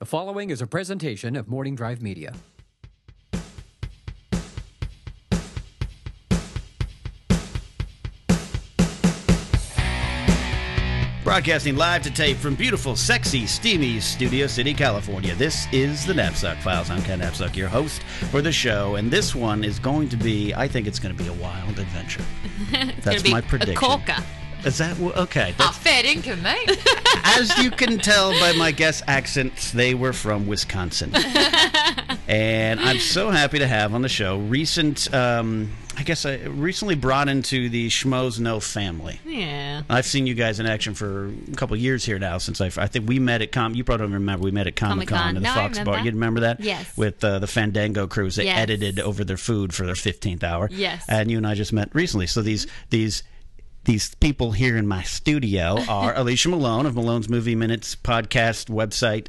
The following is a presentation of Morning Drive Media. Broadcasting live to tape from beautiful, sexy, steamy Studio City, California. This is the Napzok Files. I'm Ken Napzok, your host for the show, and this one is going to be, I think it's going to be a wild adventure. It's That's be my prediction. A corker. Is that okay? That's, fair income, mate. as you can tell by my guest accents, they were from Wisconsin. and I'm so happy to have on the show recent, um, I guess, I recently brought into the Schmoes Know family. Yeah. I've seen you guys in action for a couple years here now. Since I, I think we met at Com. You probably don't remember. We met at Comic Con in the No, Fox. Bar. You remember that? Yes. With uh, the Fandango crews, they Yes. edited over their food for their fifteenth hour. Yes. And you and I just met recently. So these these. These people here in my studio are Alicia Malone of Malone's Movie Minutes podcast website,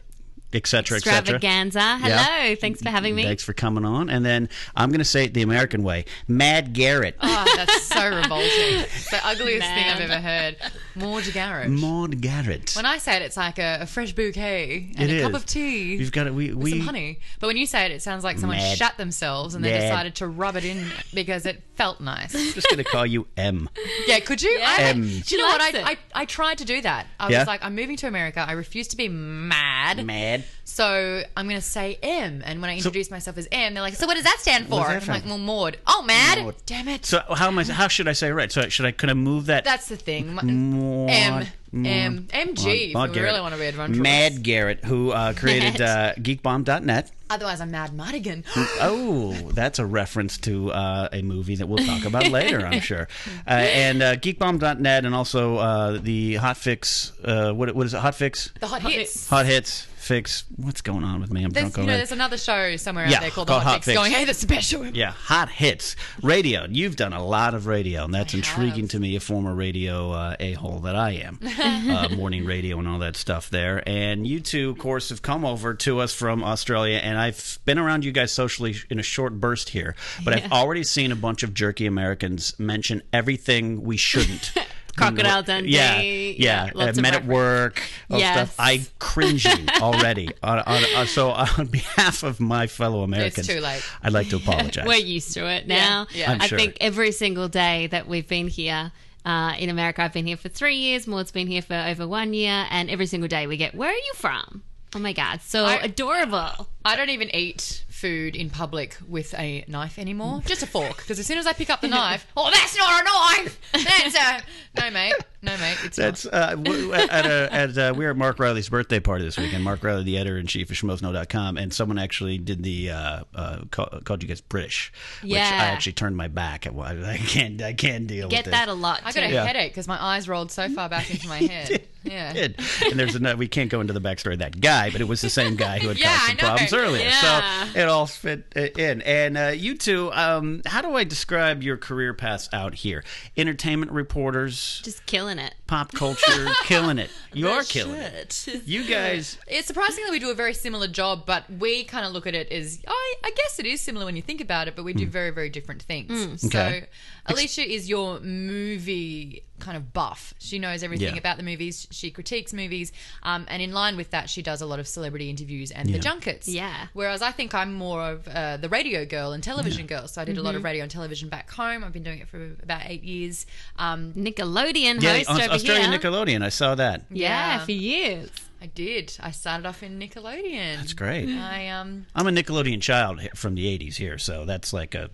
et cetera, et cetera. Extravaganza. Hello. Thanks for having me. Thanks for coming on. And then I'm going to say it the American way. Mad Garrett. oh, that's so revolting. It's the ugliest thing I've ever heard. Maude Garrett. Maude Garrett. When I say it, it's like a, a fresh bouquet and It a cup of tea. You've got it. We we some honey. But when you say it, it sounds like someone Mad. shat themselves and they decided to rub it in because it felt nice. I'm just going to call you M. Yeah, could you? I, Em. do you know what? I. I, I tried to do that. I Yeah? was like, I'm moving to America. I refuse to be mad. Mad. So I'm going to say M. And when I introduce myself as M, they're like, so what does that stand for? that I'm like, well, Maude. Oh, mad. Maude. Damn it. So how am I? How should I say it right? So should I kind of move that? That's the thing. Maude- M. M. MG. if Maude we really want to be adventurous. Mad Garrett, who uh, created uh, GeekBomb.net. Otherwise, I'm Madmartigan. Oh, that's a reference to uh, a movie that we'll talk about later, I'm sure. Uh, and uh, GeekBomb.net, and also uh, the Hot Fix. Uh, what, what is it? Hot Fix. The Hot Hits. Hot Hits. Fix. What's going on with me? I'm There's, drunk you know, there's another show somewhere Yeah, out there called, called The Hot Hot, Fix, Fix. going, hey, the special. Yeah, hot hits radio. You've done a lot of radio, and that's I intriguing have. to me. A former radio uh, a hole that I am, uh, morning radio and all that stuff there. And you two, of course, have come over to us from Australia, and I've been around you guys socially in a short burst here, but I've already seen a bunch of jerky Americans mention everything we shouldn't. Crocodile Dundee. Yeah, yeah. Yeah, uh, men at work, Yes. stuff. I cringing already. on, on, on, so on behalf of my fellow Americans, it's too late. I'd like to apologize. We're used to it now. yeah. I'm I sure. think every single day that we've been here uh, in America, I've been here for three years. Maude's been here for over one year, and every single day we get, "Where are you from?" Oh my god, so I- adorable. I don't even eat food in public with a knife anymore. Just a fork. Because as soon as I pick up the knife, oh, that's not a knife. That's a no, mate. No, mate. It's That's uh, w- at, a, at uh, we were at Mark Riley's birthday party this weekend. Mark Riley, the editor in chief of schmoesknow.com, and someone actually did the uh, uh, call, called you guys British, which Yeah. I actually turned my back at. Well, I can't, I can't deal Get with that it. a lot. I got a. Yeah. headache because my eyes rolled so far back into my head. Yeah. Did. And there's another, we can't go into the backstory of that guy, but it was the same guy who had Yeah, caused some know. Earlier. Yeah. So it all fit in. And uh, you two, um, how do I describe your career paths out here? Entertainment reporters, Just killing it. pop culture, killing it. You are killing it. You guys, It's surprisingly we do a very similar job, but we kind of look at it as I, I guess it is similar when you think about it, but we do very very different things. So Hmm. Okay. Alicia is your movie kind of buff. She knows everything Yeah. about the movies. She critiques movies, um, and in line with that, she does a lot of celebrity interviews and the junkets. Yeah. Whereas I think I'm more of uh, the radio girl and television girl. So I did a Mm-hmm. lot of radio and television back home. I've been doing it for about eight years. Um, Nickelodeon yeah, host Aus- over Australian here. Nickelodeon. I saw that. yeah, Yeah. for years. I did. I started off in Nickelodeon. That's great. I um. I'm a Nickelodeon child from the '80s here, so that's like a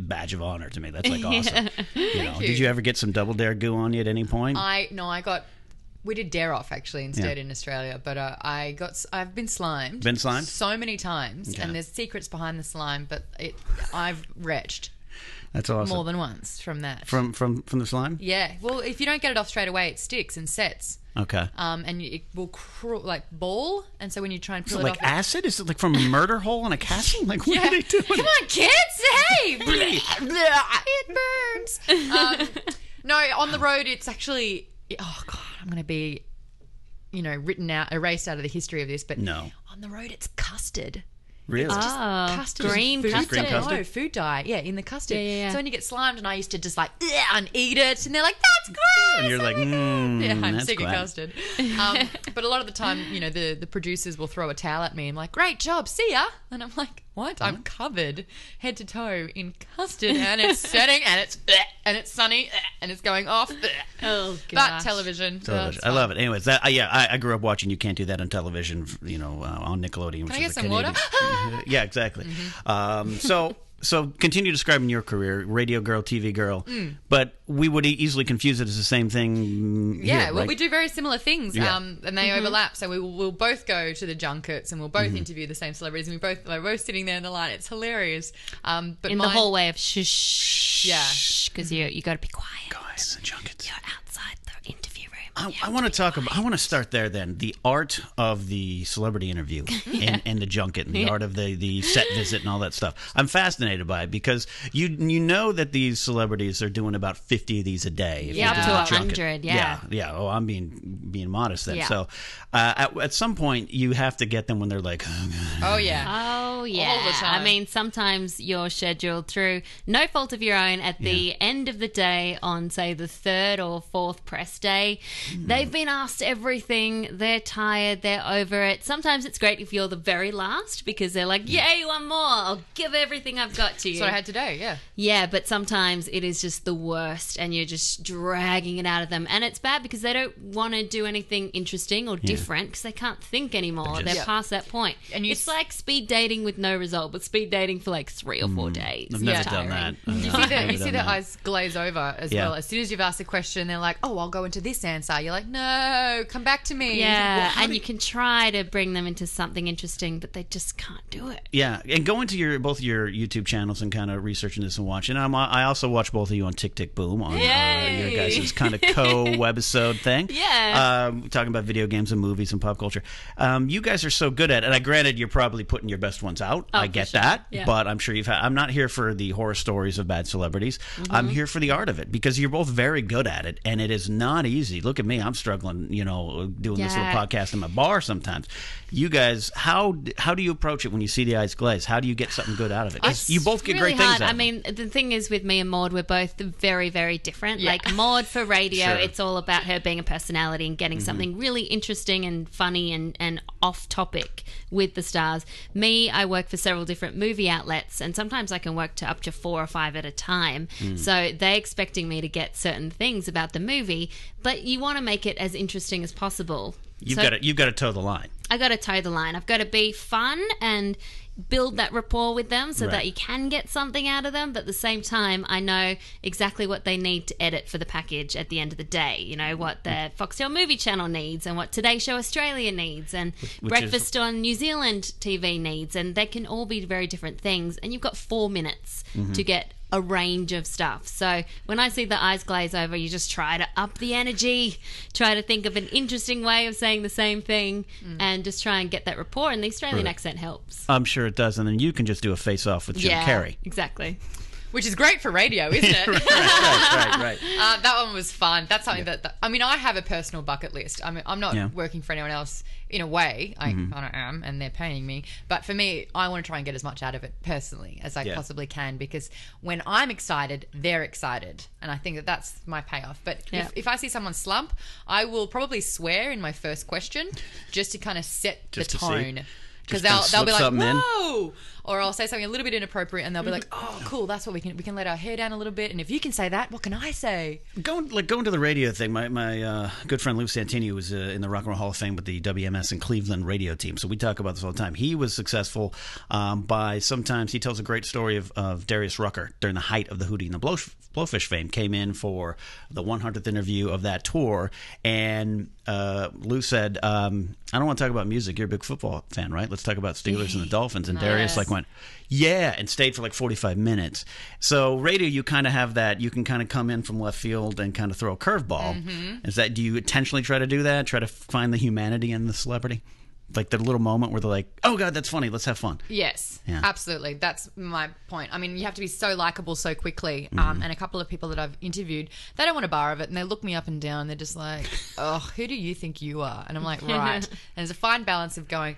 badge of honor to me. That's like awesome. You know, you. did you ever get some Double Dare goo on you at any point? I no, I got. We did dare off actually instead in Australia, but uh, I got. I've been slimed. Been slimed? so many times, Okay. and there's secrets behind the slime, but it. I've retched That's awesome. more than once from that. from from from the slime. yeah, well, if you don't get it off straight away, it sticks and sets. Okay. Um, and it will cr- like ball, and so when you try and peel it it like off, acid? Is it like from a murder hole in a castle? Like what Yeah. are they doing? Come on, kids! Hey, it burns. Um, no, on the road, it's actually. Oh God, I'm going to be, you know, written out, erased out of the history of this. But No. on the road, it's custard. Really? Oh, custard green food custard. Green custard? No, food dye. Yeah, in the custard. Yeah, yeah, yeah. So when you get slimed, and I used to just like "Ugh," and eat it, and they're like, "That's gross." And you're Oh like, my God. mm, yeah, I'm that's sick of glad. custard. Um, but a lot of the time, you know, the the producers will throw a towel at me and like, "Great job, see ya," and I'm like, "What? I'm covered head to toe in custard, and it's setting, and it's and it's sunny, and it's going off. "Ugh." Oh, But gosh. television, Television. I love it. Anyways, that, uh, yeah, I, I grew up watching. You can't do that on television. You know, uh, on Nickelodeon. Which I is get a some water? Yeah, exactly. Mm-hmm. Um, so. So continue describing your career, radio girl, TV girl, Mm. but we would e- easily confuse it as the same thing. Yeah, here, well, right? we do very similar things, Yeah. um, and they overlap. So we will we'll both go to the junkets, and we'll both Mm-hmm. interview the same celebrities, and we both we're both sitting there in the line. It's hilarious. Um, but in the mine- hallway of shush. Yeah. because you you got to be quiet. Guys, the junkets. You're outside the interview room. I, You I want to talk about. I want to start there. Then the art of the celebrity interview and, and the junket, and the art of the, the set visit and all that stuff. I'm fascinated by it because you you know that these celebrities are doing about 50 of these a day. Yeah, up to a hundred, yeah. yeah, yeah. Oh, I'm being being modest then. Yeah. So uh, at, at some point, you have to get them when they're like, oh, God. Oh yeah. Oh yeah. time. I mean, sometimes you're scheduled through no fault of your own at the end of the day on say the third or fourth press day. Hmm. They've been asked everything. They're tired. They're over it. Sometimes it's great if you're the very last because they're like, "Yay, one more! I'll give everything I've got to you." That's what I had today. Yeah. Yeah, but sometimes it is just the worst and you're just dragging it out of them. And it's bad because they don't want to do anything interesting or different because they can't think anymore. just- They're Yeah. past that point. And you it's s- like speed dating with no result, but speed dating for like three or four days. Mm. I've never It's done that. You see their, you see their that. eyes glaze over as Yeah. well. As soon as you've asked a question, they're like, "Oh, I'll go into this answer." You're like, "No, come back to me." Yeah, Well, and do you can try to bring them into something interesting, but they just can't do it. Yeah, and going to your both your YouTube channels and kind of researching this and watching. I'm, I also watch both of you on Tick Tick Boom on uh, your Yay! guys' kind of co-webisode thing. Yeah. um, talking about video games and movies and pop culture. Um, you guys are so good at it. And I granted you're probably putting your best ones out. I Oh, for get sure. that, Yeah. but I'm sure you've had. I'm not here for the horror stories of bad celebrities. Mm-hmm. I'm here for the art of it because you're both very good at it, and it is not easy. Look at me, I'm struggling. You know, doing this little podcast in my bar sometimes. You guys, how how do you approach it when you see the eyes glaze? How do you get something good out of it? 'Cause you both get really great things hard. out I of mean, the thing is with me and Maude, we're both very, very different. Yeah. Like Maude for radio, Sure. it's all about her being a personality and Mm-hmm. getting something really interesting and funny and, and off topic with the stars. Me, I work for several different movie outlets, and sometimes I can work to up to four or five at a time. Mm. So they're expecting me to get certain things about the movie, but you want to make it as interesting as possible. You've So- got to you've got to toe the line. I got to toe the line. I've got to be fun and build that rapport with them so Right. that you can get something out of them. But at the same time, I know exactly what they need to edit for the package at the end of the day. You know, what the Foxtel Movie Channel needs and what Today Show Australia needs and which is- Breakfast on New Zealand TV needs. And they can all be very different things. And you've got four minutes Mm-hmm. to get a range of stuff. So when I see the eyes glaze over, you just try to up the energy, try to think of an interesting way of saying the same thing, mm. and just try and get that rapport. And the Australian Right. accent helps. I'm sure it does, and then you can just do a face off with Jim yeah, Carrey. exactly. Which is great for radio, isn't it? right, right, right. Uh, that one was fun. That's something that, that I mean, I have a personal bucket list. I mean, I'm not Yeah. working for anyone else in a way. I Mm-hmm. kind of am, and they're paying me. But for me, I want to try and get as much out of it personally as I Yeah. possibly can because when I'm excited, they're excited, and I think that that's my payoff. But Yeah. if, if I see someone slump, I will probably swear in my first question just to kind of set Just the to see. Because they'll, they'll be like, something in. whoa, or I'll say something a little bit inappropriate, and they'll be like, oh, cool, that's what we can we can let our hair down a little bit, and if you can say that, what can I say? Going like going to the radio thing. My my uh, good friend Lou Santini was uh, in the Rock and Roll Hall of Fame with the WMMS and Cleveland radio team. So we talk about this all the time. He was successful um, by sometimes he tells a great story of, of Darius Rucker during the height of the Hootie and the Blow, Blowfish fame. Came in for the 100th interview of that tour, and uh, Lou said, um, "I don't want to talk about music. You're a big football fan, right? Let's talk about Steelers and the Dolphins." And Darius like went, "Yeah," and stayed for like 45 minutes. So radio, you kind of have that. You can kind of come in from left field and kind of throw a curveball. Is that? Do you intentionally try to do that? Try to find the humanity in the celebrity, like the little moment where they're like, "Oh God, that's funny. Let's have fun." Yes, Yeah. absolutely. That's my point. I mean, you have to be so likable so quickly. Mm-hmm. Um, and a couple of people that I've interviewed, they don't want a bar of it, and they look me up and down. And They're just like, "Oh, who do you think you are?" And I'm like, "Right." and there's a fine balance of going.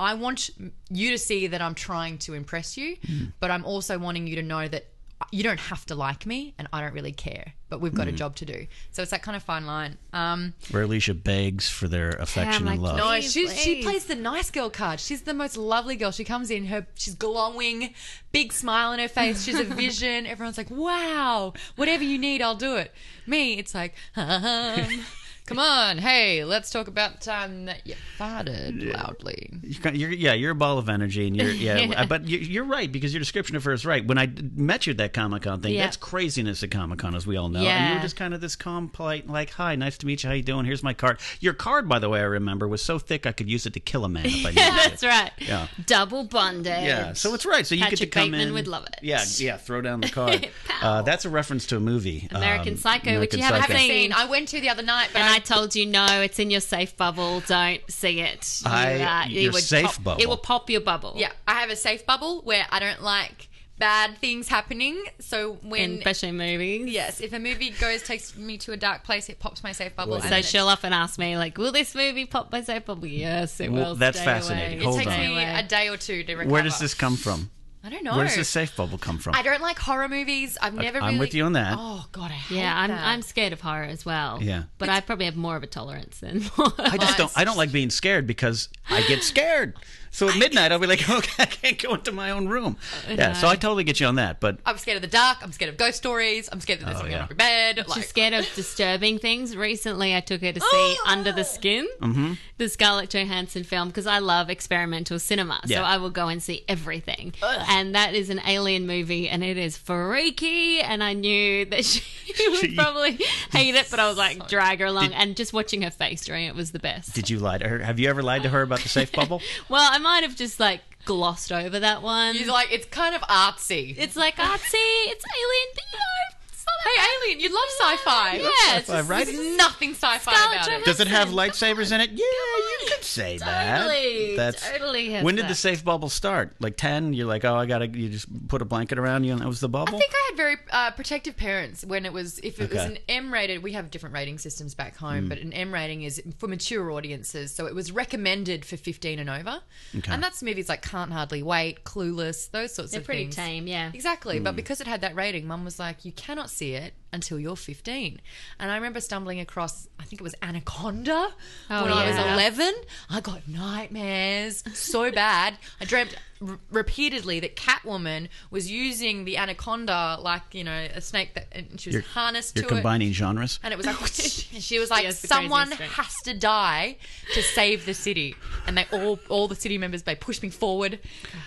I want you to see that I'm trying to impress you, but I'm also wanting you to know that you don't have to like me and I don't really care, but we've got a job to do. So it's that kind of fine line. Um, Where Alicia begs for their affection my and love. no, she she plays the nice girl card. She's the most lovely girl. She comes in, her she's glowing, big smile on her face. She's a vision. Everyone's like, "Wow, whatever you need, I'll do it." Me, it's like, um, "Come on, hey, let's talk about the time that you farted loudly." You're, you're- yeah, you're a ball of energy, and you're yeah. but you- you're right because your description of her is right. When I met you at that Comic Con thing, Yeah. that's craziness at Comic Con, as we all know. And you Yeah. were just kind of this calm, polite, like, "Hi, nice to meet you. How you doing? Here's my card." Your card, by the way, I remember was so thick I could use it to kill a man if I needed yeah, That's it. right. Yeah. Double bonded. Yeah, so it's right. So you get to Patrick come Bateman in. would love it. Yeah, yeah. Throw down the card. Uh, that's a reference to a movie, American um, Psycho, which you haven't Psycho. seen. I went to the other night, but And I told you no, it's in your safe bubble. Don't see it. You, I- uh, you your would safe pop- bubble. It will pop your bubble. yeah, I have a safe bubble where I don't like bad things happening. So In when especially movies. yes, if a movie goes takes me to a dark place, it pops my safe bubble. Well, and So she'll often ask me, like, will this movie pop my safe bubble? Yes, it Well, will. that's Stay fascinating. away. Hold it takes on. Me a day or two to recover. Where does this come from? I don't know. Where does this safe bubble come from? I don't like horror movies. I've never. I'm really... with you on that. Oh God, I hate Yeah, I'm, that. I'm scared of horror as well. Yeah. But I probably have more of a tolerance than I just don't. I don't like being scared because I get scared. So at midnight, I'll be like, okay, I can't go into my own room. Yeah, so I totally get you on that. But I'm scared of the dark. I'm scared of ghost stories. I'm scared that there's Oh, something yeah. under my bed. Like, She's scared of disturbing things. Recently, I took her to see Under the Skin, Mm-hmm. the Scarlett Johansson film, because I love experimental cinema. So Yeah. I will go and see everything. And that is an alien movie, and it is freaky. And I knew that she would She- probably hate it, but I was like, drag her along. and just watching her face during it was the best. did you lie to her? Have you ever lied to her about the safe bubble? well, I might have just like glossed over that one. You're like, it's kind of artsy. it's like artsy, it's alien, but you know, it's not that hey, Alien, you love sci-fi. Yeah, it's sci-fi, just- right? There's nothing sci-fi Scarlett about it. Does it have lightsabers in it? Yeah, you could say Totally, that. That's totally has when did that. the safe bubble start? Like ten? You're like, oh, I gotta. You just put a blanket around you, and that was the bubble. I think I had very uh, protective parents when it was if it was Okay. Hmm. an M rated. We have different rating systems back home, but an M rating is for mature audiences. So it was recommended for 15 and over, Okay. and that's movies like Can't Hardly Wait, Clueless, those sorts of. They're of pretty things. tame, yeah. Exactly, Hmm. but because it had that rating, Mum was like, "You cannot see it until you're 15." And I remember stumbling across, I think it was Anaconda Oh, when I was 11. I got nightmares so bad. I dreamt r- repeatedly that Catwoman was using the anaconda like you know a snake that and she was You're- harnessed You're to it. coming genres. And it was like, and she was like, has the someone craziest has to die to save the city. And they all, all the city members, they pushed me forward,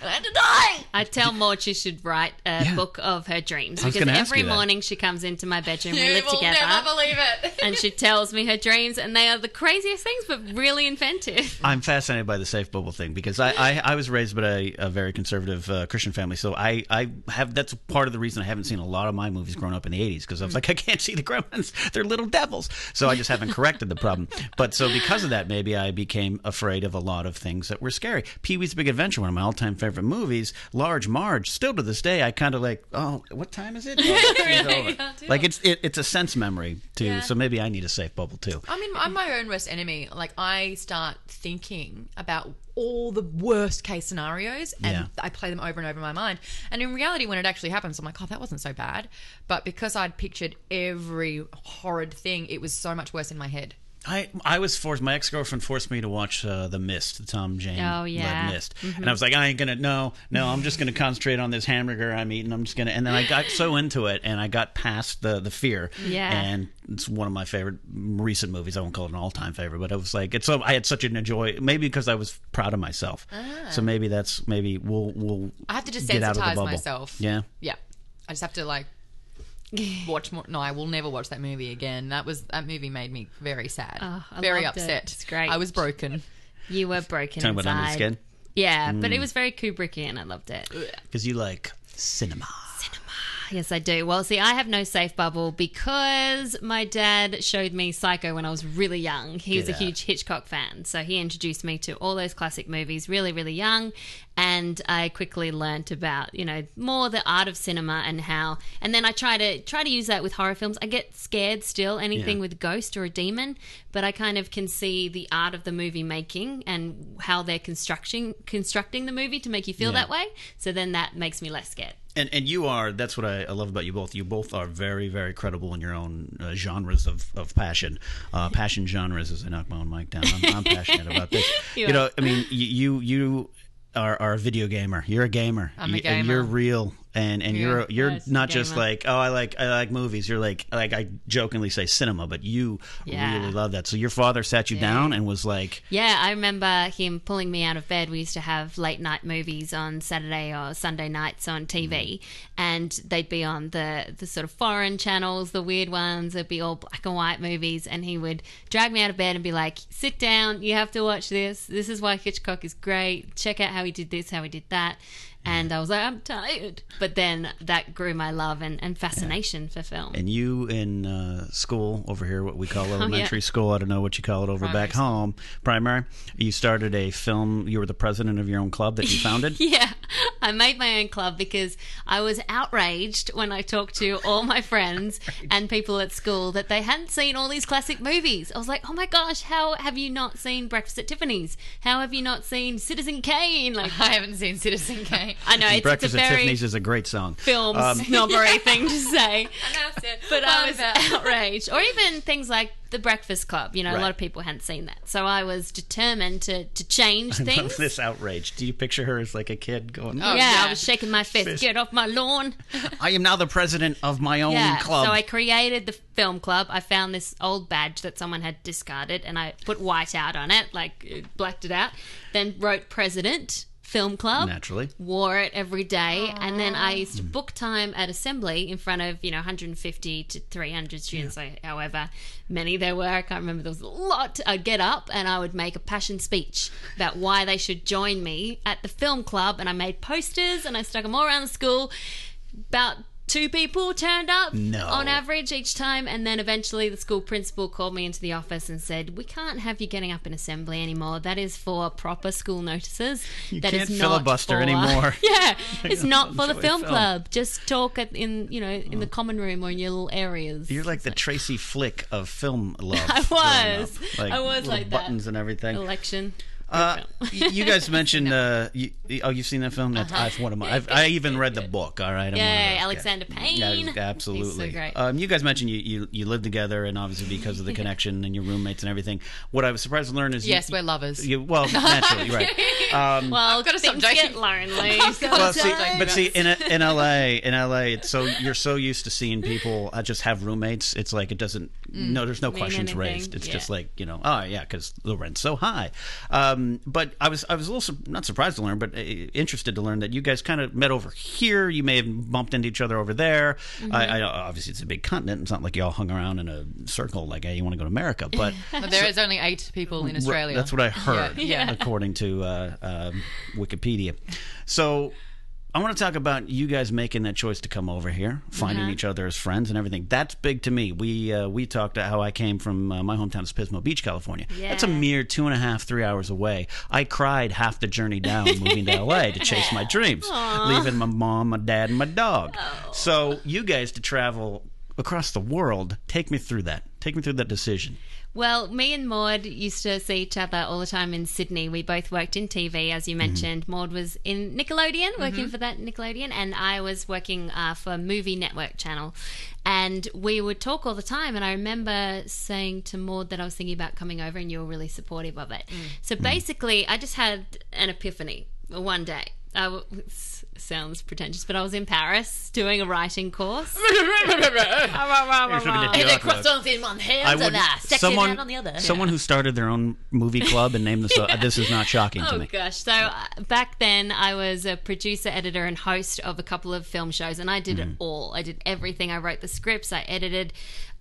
and I had to die. I tell Maude she should write a Yeah. book of her dreams I was because gonna ask every you that. morning she comes into my bedroom, we You live will together, never believe it. and she tells me her dreams, and they are the craziest things, but really inventive. I'm fascinated by the safe bubble thing because I, I, I was raised by a, a very conservative uh, Christian family, so I, I have that's part of the reason I haven't seen a lot of my movies growing up in the 80s because I was like I can't see the gremlins, they're little devils, so I just haven't corrected the problem. But so because of that, maybe I became afraid of a lot of things that were scary. Pee Wee's Big Adventure, one of my all-time favorite movies, Large Marge, still to this day, I kind of like, oh, what time is it? Oh, over. Like it's it, it's a sense memory too, Yeah. so maybe I need a safe bubble too. I mean, I'm my own worst enemy. Like, I start thinking about all the worst case scenarios and Yeah. I play them over and over in my mind. And in reality, when it actually happens, I'm like, oh, that wasn't so bad. But because I'd pictured every horrid thing, it was so much worse in my head. I I was forced. My ex girlfriend forced me to watch uh, the Mist, the Tom Jane Oh, yeah. Mist, and I was like, I ain't gonna. No, no, I'm just gonna concentrate on this hamburger I'm eating. I'm just gonna. And then I got so into it, and I got past the the fear. Yeah. And it's one of my favorite recent movies. I won't call it an all time favorite, but it was like it's so. I had such an enjoy. Maybe because I was proud of myself. So maybe that's maybe we'll we'll. I have to get out of the desensitize bubble. myself. Yeah. Yeah. I just have to, like, watch more. No, I will never watch that movie again. That was that movie made me very sad, Oh, I very loved it. upset. It's great. I was broken. You were broken Talking about under the inside. skin Yeah, but it mm. was very Kubrickian. I loved it. because you like cinema. Yes, I do. Well, see, I have no safe bubble because my dad showed me Psycho when I was really young. He was a huge Hitchcock fan. So he introduced me to all those classic movies really, really young. And I quickly learnt about, you know, more the art of cinema and how. And then I try to try to use that with horror films. I get scared still, anything Yeah. with a ghost or a demon, but I kind of can see the art of the movie making and how they're constructing constructing the movie to make you feel Yeah. that way. So then that makes me less scared. And and you are that's what I, I love about you both. You both are very very credible in your own uh, genres of, of passion, uh, passion genres. As I knock my own mic down, I'm, I'm passionate about this. You You know, I mean, you you, you are, are a video gamer. You're a gamer. I'm a You- and You're real, and and Yeah. you're you're Yes, not just gamer. like oh I like I like movies. You're like like I jokingly say cinema, but you Yeah. really love that. So your father sat you down and was like, Yeah, I remember him pulling me out of bed. We used to have late night movies on Saturday or Sunday nights on TV, mm-hmm. and they'd be on the the sort of foreign channels, the weird ones. It'd be all black and white movies, and he would drag me out of bed and be like, "Sit down, you have to watch this. This is why Hitchcock is great. Check out how he did this, how he did that." And I was like, I'm tired. But then that grew my love and, and fascination for film. And you in uh, school over here, what we call Oh, elementary school, I don't know what you call it over Primary back home, primary. You started a film. You were the president of your own club that you founded. Yeah, I made my own club because I was outraged when I talked to all my friends and people at school that they hadn't seen all these classic movies. I was like, oh my gosh, how have you not seen Breakfast at Tiffany's? How have you not seen Citizen Kane? Like, I haven't seen Citizen Kane. I know it's, it's Breakfast a at very Tiffany's is a great song. film Um, snobbery thing to say. But I was outraged. Or even things like The Breakfast Club. You know, a lot of people hadn't seen that. So I was determined to, to change I love things. this outrage. Do you picture her as like a kid going, Oh, yeah, yeah. I was shaking my fist. Fist. Get off my lawn. I am now the president of my own Yeah. club. So I created the film club. I found this old badge that someone had discarded and I put white out on it, like uh, blacked it out. Then wrote president film club. Naturally. Wore it every day. And then I used to book time at assembly in front of, you know, 150 to 300 students, like, however many there were. I can't remember. There was a lot. I'd get up and I would make a passion speech about why they should join me at the film club. And I made posters and I stuck them all around the school. About two people turned up No. on average each time and then eventually the school principal called me into the office and said we can't have you getting up in assembly anymore that is for proper school notices You That is can't not filibuster for-" anymore. yeah it's not for the film, film. club just talk at, in you know in the oh. common room or in your little areas You're like the Tracy Flick of film love. I was. up. I was like that. buttons and everything. election Uh, you guys mentioned. Uh, you, oh, you've seen that film? That's I've one of my. I've, I even read the book. All right. I'm one Yeah, those Alexander guys. Payne. Yeah, He's so absolutely. great. Um, you guys mentioned you, you you live together, and obviously because of the connection and your roommates and everything. What I was surprised to learn is Yes, you, we're lovers. You, well, naturally, right. Um, well gotta stop things joking. get lonely well, see, but see, in in LA, in LA, it's so you're so used to seeing people uh, just have roommates. It's like it doesn't. no, there's no questions anything, raised. It's just like you know, oh yeah, because the rent's so high. Um, but I was I was a little sur- not surprised to learn, but uh, interested to learn that you guys kind of met over here. You may have bumped into each other over there. Mm-hmm. I, I obviously it's a big continent. It's not like you all hung around in a circle like, hey, you want to go to America, but. But there is only eight people in Australia. That's what I heard, Yeah. according to uh, um Wikipedia. So I want to talk about you guys making that choice to come over here, finding Uh-huh. each other as friends and everything. That's big to me. We uh, we talked about how I came from uh, my hometown is Pismo Beach, California. Yeah. That's a mere two and a half, three hours away. I cried half the journey down moving to LA to chase my dreams, leaving my mom, my dad, and my dog. Oh. So you guys to travel across the world, take me through that. Take me through that decision. Well, me and Maude used to see each other all the time in Sydney. We both worked in TV, as you mm-hmm. mentioned. Maude was in Nickelodeon, working mm-hmm. for that Nickelodeon, and I was working uh, for a Movie Network Channel. And we would talk all the time. And I remember saying to Maude that I was thinking about coming over, and you were really supportive of it. Mm. So mm. basically, I just had an epiphany one day. I w- s- sounds pretentious, but I was in Paris doing a writing course. croissants in one hand and a second someone, hand on the other. someone who started their own movie club and named this. Uh, this is not shocking to me. Oh gosh! So uh, back then, I was a producer, editor, and host of a couple of film shows, and I did Mm-hmm. it all. I did everything. I wrote the scripts, I edited.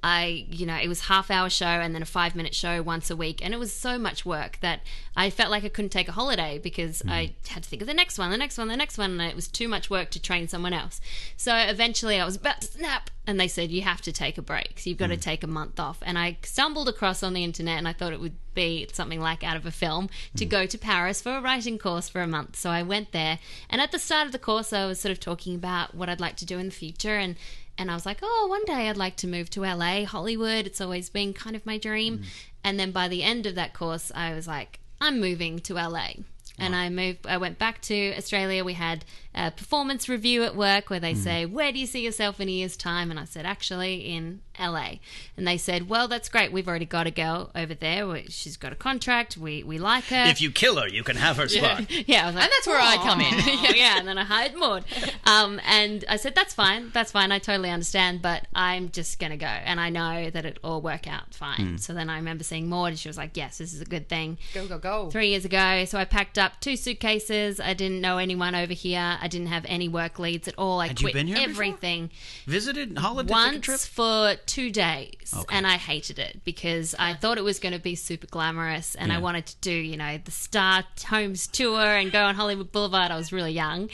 I, you know, it was half hour show and then a five minute show once a week, and it was so much work that I felt like I couldn't take a holiday because Mm-hmm. I had to think of the next one, the next one, the next one, and it was too much work to train someone else. So eventually I was about to snap and they said you have to take a break. So you've got to take a month off. And I stumbled across on the internet and I thought it would be something like out of a film to go to Paris for a writing course for a month. So I went there and at the start of the course I was sort of talking about what I'd like to do in the future and and I was like, "Oh, one day I'd like to move to LA, Hollywood. It's always been kind of my dream." Mm. And then by the end of that course, I was like, "I'm moving to LA." And I moved. I went back to Australia. We had a performance review at work where they say, "Where do you see yourself in a year's time?" And I said, "Actually, in LA." And they said, "Well, that's great. We've already got a girl over there. She's got a contract. We we like her." If you kill her, you can have her spot. yeah, I was like, And that's where I come in. "Aw." yeah, and then I hired Maude. Um, and I said, that's fine, that's fine. I totally understand, but I'm just going to go. And I know that it'll all work out fine. So then I remember seeing Maude, and she was like, yes, this is a good thing. Go, go, go. Three years ago, so I packed up two suitcases. I didn't know anyone over here. I didn't have any work leads at all. I Had quit here before? everything Visited holiday once for two days and I hated it because I thought it was going to be super glamorous and I wanted to do, you know, the Star Homes tour and go on Hollywood Boulevard. I was really young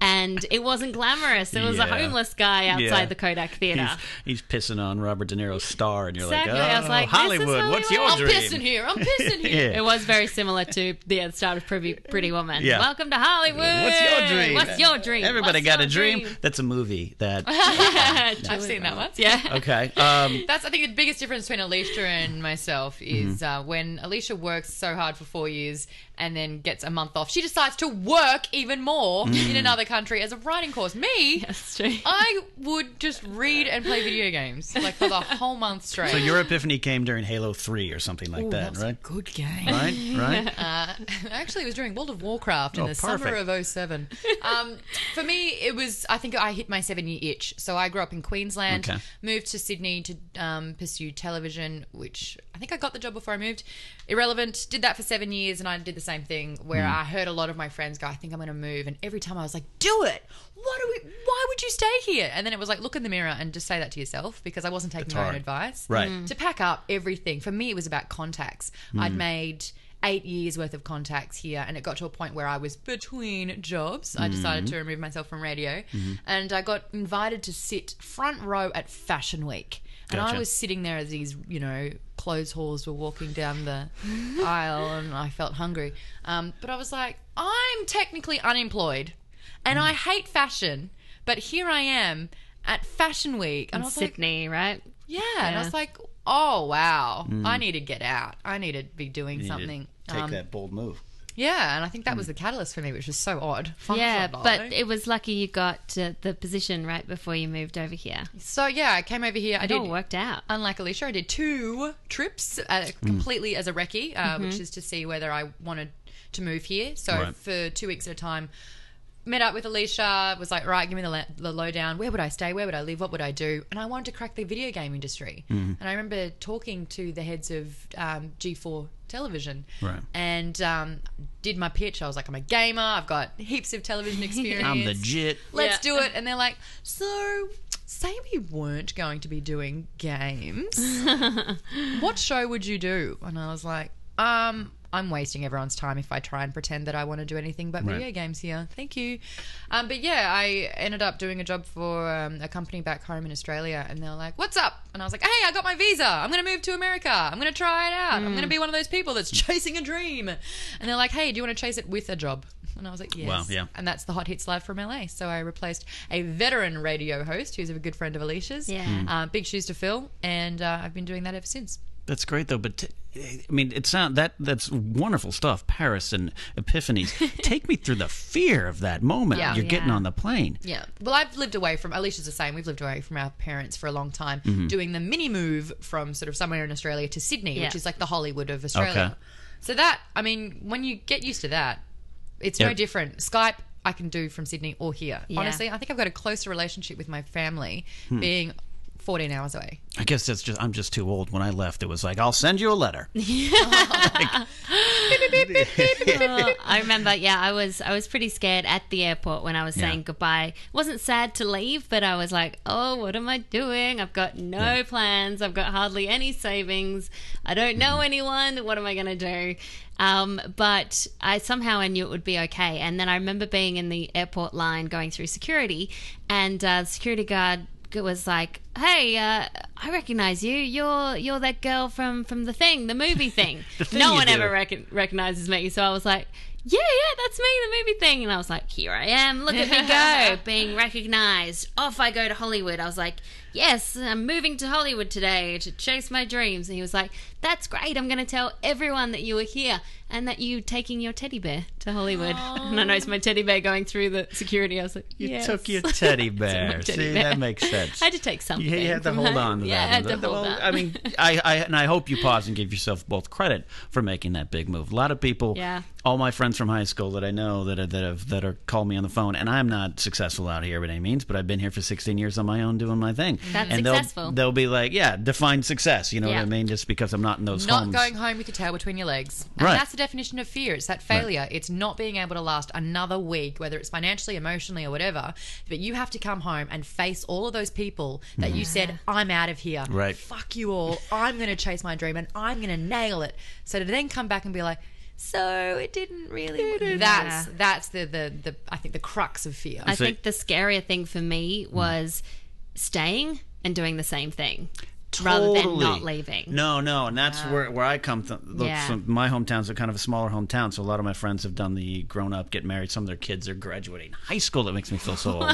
and it wasn't glamorous. There was a homeless guy outside Yeah. the Kodak Theater. He's, he's pissing on Robert De Niro's star, and you're Exactly. like, oh, I was oh, like, this Hollywood, what's your. I'm dream? pissing here. I'm pissing here. Yeah. It was very similar to the start of Pretty, Pretty Woman. Yeah. Welcome to Hollywood. What's your dream? What's your dream? Everybody What's got a your dream. That's a movie. That I've seen that once. Yeah. okay. Um, That's I think the biggest difference between Alicia and myself is uh, when Alicia works so hard for four years and then gets a month off, she decides to work even more in another country as a writing course. Me, That's true. I would just read and play video games like for the whole month straight. so your epiphany came during Halo Three or something like Ooh, that, was a right? good game. Right, right. Uh, actually, it was during World of Warcraft in Oh, the perfect. summer of 07. Um, for me, it was, I think I hit my seven year itch. So I grew up in Queensland, Okay. moved to Sydney to um, pursue television, which I think I got the job before I moved. Irrelevant. Did that for seven years, and I did the same thing where Hmm. I heard a lot of my friends go, I think I'm going to move. And every time I was like, do it. What are we, why would you stay here? And then it was like, look in the mirror and just say that to yourself because I wasn't taking my own advice Right. to pack up everything. For me, it was about contacts. Hmm. I'd made eight years worth of contacts here, and it got to a point where I was between jobs. I decided hmm. to remove myself from radio, hmm. and I got invited to sit front row at Fashion Week. And I was sitting there as these, you know, clothes haulers were walking down the aisle, and I felt hungry. Um, but I was like, I'm technically unemployed, and I hate fashion, but here I am at Fashion Week, and I was like, Sydney, right? yeah, and I was like, oh wow, I need to get out. I need to be doing You need to something. Take Um, that bold move. Yeah, and I think that was the catalyst for me, which was so odd. Fun Yeah, but it was lucky you got uh, the position right before you moved over here. so yeah, I came over here. I It did. all worked out. Unlike Alicia, I did two trips uh, completely as a recce, uh, which is to see whether I wanted to move here. So Right. for two weeks at a time, met up with Alicia, was like, right, give me the, la- the lowdown. Where would I stay? Where would I live? What would I do? And I wanted to crack the video game industry. And I remember talking to the heads of um, G4 television Right. and um, did my pitch. I was like, I'm a gamer. I've got heaps of television experience. I'm legit. Let's Yeah. do it. And they're like, so say we weren't going to be doing games. what show would you do? And I was like, um, I'm wasting everyone's time if I try and pretend that I want to do anything but Right. video games here. Thank you. Um, but yeah, I ended up doing a job for um, a company back home in Australia, and they're like, "What's up?" And I was like, "Hey, I got my visa. I'm going to move to America. I'm going to try it out. I'm going to be one of those people that's chasing a dream." And they're like, "Hey, do you want to chase it with a job?" And I was like, "Yes." Wow, yeah. And that's the Hot Hits Live from LA. So I replaced a veteran radio host who's a good friend of Alicia's. Yeah. Hmm. Mm. Uh, big shoes to fill, and uh, I've been doing that ever since. That's great though, but t- I mean, it sound that that's wonderful stuff. Paris and epiphanies. Take me through the fear of that moment. Yeah. You're getting on the plane. Yeah. Well, I've lived away from, Alicia's the same. We've lived away from our parents for a long time, mm-hmm. doing the mini move from sort of somewhere in Australia to Sydney, Yeah. which is like the Hollywood of Australia. Okay. So that, I mean, when you get used to that, it's no different. Skype, I can do from Sydney or here. Yeah. Honestly, I think I've got a closer relationship with my family hmm. being 14 hours away. I guess that's just I'm just too old. When I left, it was like I'll send you a letter. I remember, yeah, I was I was pretty scared at the airport when I was saying Yeah. goodbye. wasn't sad to leave, but I was like, oh, what am I doing? I've got no Yeah. plans. I've got hardly any savings. I don't know anyone. What am I going to do? Um, but I somehow I knew it would be okay. And then I remember being in the airport line going through security, and uh, the security guard was like, "Hey, uh, I recognize you. You're you're that girl from from the thing, the movie thing." The Thing no one do. ever rec- recognizes me, so I was like, "Yeah, yeah, that's me, the movie thing." And I was like, "Here I am. Look at me go, being recognized. Off I go to Hollywood." I was like, "Yes, I'm moving to Hollywood today to chase my dreams." And he was like, "That's great. I'm going to tell everyone that you were here." And that you taking your teddy bear to Hollywood, and I noticed my teddy bear going through the security. I was like, You yes. took your teddy bear. teddy See, bear. that makes sense. I had to take something. You, you had to hold that. on to yeah, that. I had to hold Well, on. I mean, I, I and I hope you pause and give yourself both credit for making that big move. A lot of people, Yeah. all my friends from high school that I know that are, that have that are called me on the phone, and I'm not successful out here by any means, but I've been here for 16 years on my own doing my thing. That's and successful. They'll, they'll be like, yeah, define success. You know what I mean? Just because I'm not in those Not homes. going home with your tail between your legs. And Right. that's the definition of fear. It's that failure. It's not being able to last another week, whether it's financially, emotionally, or whatever. But you have to come home and face all of those people that you said, mm-hmm. I'm out of here. Right. Fuck you all. I'm going to chase my dream and I'm going to nail it. So to then come back and be like, so it didn't really. That's that's the, the the I think the crux of fear. I So- think the scarier thing for me mm. was staying and doing the same thing rather than not leaving. No, no, and that's where where I come from. Look, Yeah. from my hometown's a kind of a smaller hometown, so a lot of my friends have done the grown up, get married. Some of their kids are graduating high school. That makes me feel so old.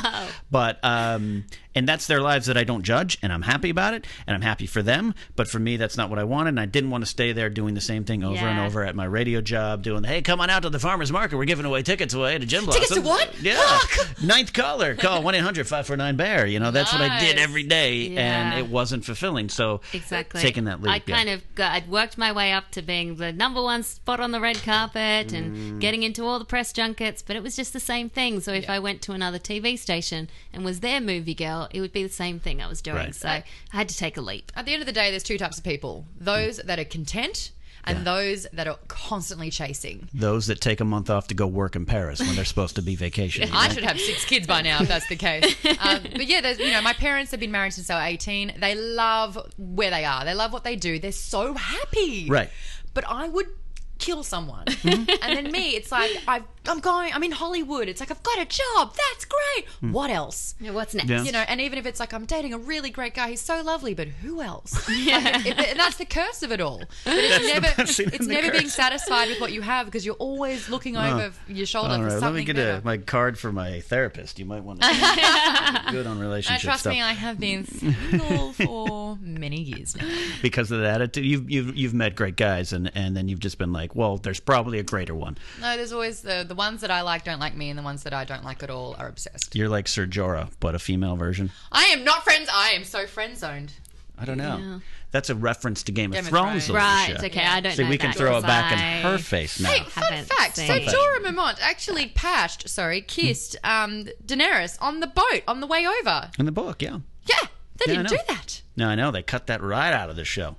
But um, and that's their lives that I don't judge, and I'm happy about it, and I'm happy for them. But for me, that's not what I wanted, and I didn't want to stay there doing the same thing over and over at my radio job, doing hey, come on out to the farmers market. We're giving away tickets away to Jim. Tickets to what? Yeah, ninth caller. Call one 549 bear. You know that's what I did Nice. every day, and it wasn't fulfilling. So Exactly. taking that leap. I yeah. kind of got, I'd worked my way up to being the number one spot on the red carpet Mm. and getting into all the press junkets, but it was just the same thing. So if I went to another TV station and was their movie girl, it would be the same thing I was doing. Right. So I had to take a leap. At the end of the day, there's two types of people: those that are content and Yeah. those that are constantly chasing. those that take a month off to go work in Paris when they're supposed to be vacationing. I should have six kids by now if that's the case. Um, but yeah, you know my parents have been married since they were 18. They love where they are. They love what they do. They're so happy. Right. But I would kill someone. and then me, it's like I've, I'm going. I'm in Hollywood. It's like I've got a job. That's great. What else? Yeah, What's next? Yeah. You know, and even if it's like I'm dating a really great guy, he's so lovely, but who else? Yeah, and that's the curse of it all. But it's That's never, it's the never being satisfied with what you have because you're always looking over your shoulder All for right, let something me get better. a, my card for my therapist. You might want to good on Uh, relationship trust stuff me, I have been single for many years now. because of that attitude. You've, you've you've met great guys, and and then you've just been like, well, there's probably a greater one. No, there's always the the ones that I like don't like me, and the ones that I don't like at all are obsessed. You're like Sir Jorah, but a female version. I am not friends. I am so friend zoned. I don't know. That's a reference to Game of Game of Thrones. Thrones. Right. Alicia. Okay. I don't See, know we can that throw it because back in her face now. Hey, fun Haven't fact. So seen. Jorah Mormont actually pashed, sorry, kissed um, Daenerys on the boat on the way over. in the book, yeah. Yeah, they Yeah, didn't do that. No, I know they cut that right out of the show,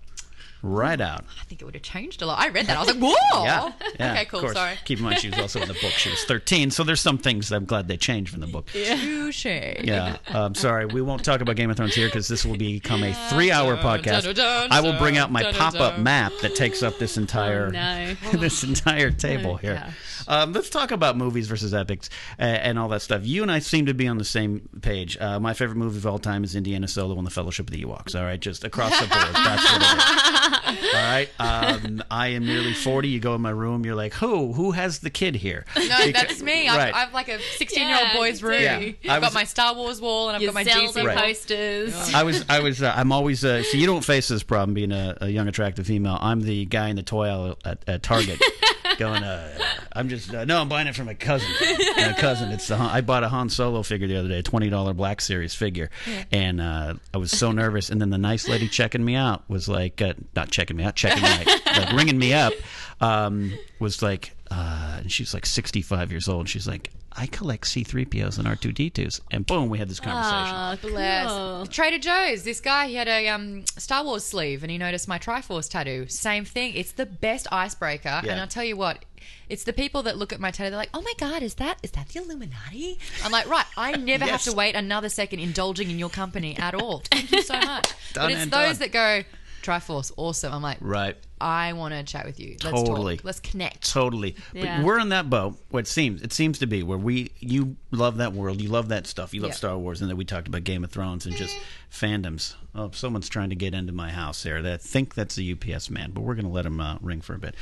right out. I think it would have changed a lot. I read that. I was like, whoa. Yeah. yeah okay, of cool. course. Sorry. Keep in mind, she was also in the book. She was 13, so there's some things I'm glad they changed from the book. Touche. Yeah. Um, sorry, we won't talk about Game of Thrones here because this will become a three-hour podcast. dun, dun, I will bring out my pop-up map that takes up this entire Oh, no. this entire table here. Um, let's talk about movies versus epics uh, and all that stuff. You and I seem to be on the same page. Uh, my favorite movie of all time is Indiana Solo and the Fellowship of the Ewoks. All right, just across the board. That's what it is. All right. Um, I am nearly 40. You go in my room. You're like, who? Who has the kid here? No, Because- that's me. I've, Right. I've like a 16 year old Yeah, boy's room. Yeah. I I've was- got my Star Wars wall and I've got my Zelda DC. Right. posters. I was, I was, uh, I'm always. Uh, so you don't face this problem being a, a young, attractive female. I'm the guy in the toy aisle at, at Target, going. Uh, I'm just uh, no. I'm buying it from a cousin. My cousin. It's the. I bought a Han Solo figure the other day, a twenty dollar Black Series figure, and uh, I was so nervous. And then the nice lady checking me out was like, uh, not checking me out, checking me out, like ringing me up. Um, was like, uh, and she's like 65 years old. She's like, I collect C3POs and R2D2s. And boom, we had this conversation. Oh, Bless. cool. Trader Joe's. This guy, he had a um, Star Wars sleeve, and he noticed my Triforce tattoo. Same thing. It's the best icebreaker. Yeah. And I'll tell you what. It's the people that look at my tattoo. They're like, "Oh my god, is that is that the Illuminati?" I'm like, "Right, I never have to wait another second indulging in your company at all. Thank you so much." Done but it's and those done. that go, "Triforce, awesome." I'm like, Right. I want to chat with you. Let's Totally. talk. Let's connect. Totally. Yeah. But we're in that boat. What it seems it seems to be where we you love that world, you love that stuff, you love Yeah. Star Wars, and then we talked about Game of Thrones and just fandoms. Oh, someone's trying to get into my house there. That think that's a UPS man, but we're gonna let him uh, ring for a bit.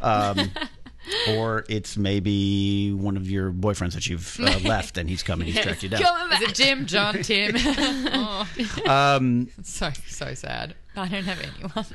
Um, or it's maybe one of your boyfriends that you've uh, left and he's coming, he's tracked you down. Is it Jim, John, Tim? oh, Um, so so sad. I don't have anyone.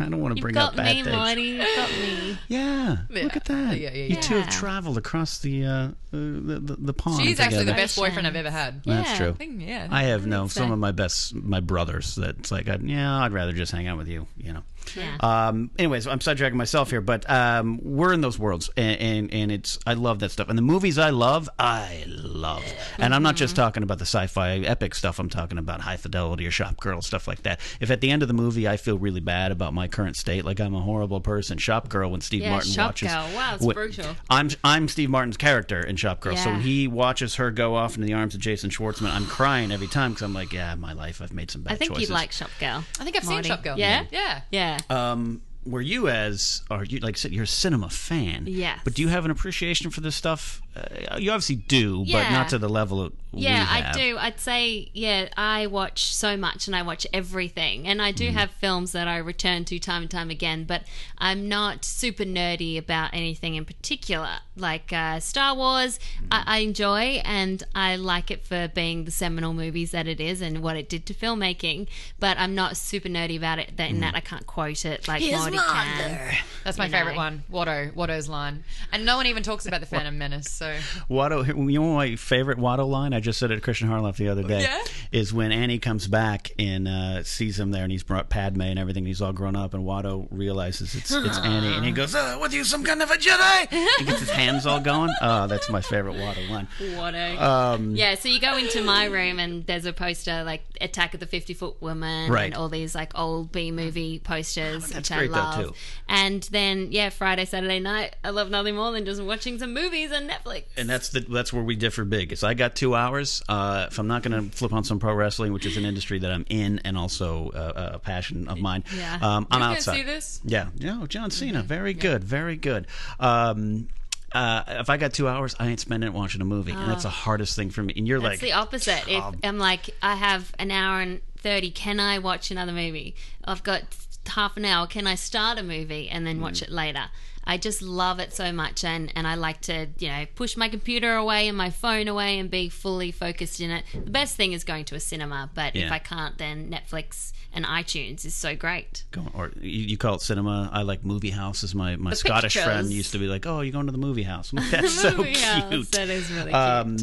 I don't want to You've bring got up bad me, things. Marty. You've got me. Yeah, Yeah. look at that. Yeah, yeah, yeah. You two have traveled across the uh, uh, the, the the pond. She's actually the best boyfriend I've ever had. That's true. I think, yeah. I have no some of my best my brothers that's like I'd, yeah I'd rather just hang out with you you know Yeah. um anyways I'm sidetracking myself here but um we're in those worlds and, and and it's I love that stuff and the movies I love I love and I'm not just talking about the sci-fi epic stuff I'm talking about high fidelity or shop girl stuff like that if at the end of the movie I feel really bad about my current state like I'm a horrible person shop girl when Steve Yeah, Martin Shop watches Girl. Wow, it's when- brutal. I'm I'm Steve Martin's character in Shop Girl so Yeah. when he watches her go off into the arms of Jason Schwartzman I'm crying every time because I'm like yeah my life I've made some bad I think choices you'd like Shop Girl. I think I've Marty. seen Shop Girl. Yeah? Yeah. Yeah. Um, were you as are you like I said you're a cinema fan? Yes. But do you have an appreciation for this stuff? Uh, you obviously do, but Yeah. not to the level of Yeah, we I do. I'd say, yeah, I watch so much and I watch everything. And I do Mm. have films that I return to time and time again, but I'm not super nerdy about anything in particular. Like uh, Star Wars, Mm. I, I enjoy and I like it for being the seminal movies that it is and what it did to filmmaking. But I'm not super nerdy about it that, in Mm. that I can't quote it like Marty can. That's my You favorite know. one. Watto. Watto's line. And no one even talks about the Phantom Menace, so. Watto, you know my favorite Watto line? I just said it to Christian Harloff the other day. Yeah? Is when Annie comes back and uh, sees him there, and he's brought Padme and everything. And he's all grown up, and Watto realizes it's it's Annie, and he goes, uh, "What are you, some kind of a Jedi?" he gets his hands all going. Oh, that's my favorite Watto line. Watto. Um, Yeah, so you go into my room and there's a poster like Attack of the 50 Foot Woman Right. and all these like old B movie posters, that's which I though, love. And then, yeah, Friday, Saturday night, I love nothing more than just watching some movies on Netflix. And that's the that's where we differ big. Is I got two hours. Uh, if I'm not going to flip on some pro wrestling, which is an industry that I'm in and also uh, a passion of mine, Yeah. um, I'm outside. see this? Yeah, no, John Cena, very good, very good. Um, uh, if I got two hours, I ain't spending it watching a movie, and that's the hardest thing for me. And you're That's like, the opposite. If um, I'm like, I have an hour and 30, can I watch another movie? I've got half an hour, can I start a movie and then Mm. watch it later? I just love it so much, and, and I like to, you know, push my computer away and my phone away and be fully focused in it. The best thing is going to a cinema, but if I can't, then Netflix and iTunes is so great. Go- or you, you call it cinema. I like movie house. houses. My my Scottish pictures. friend used to be like, "Oh, you're going to the movie house." Like, That's so Movie house, cute. That is really cute. Um,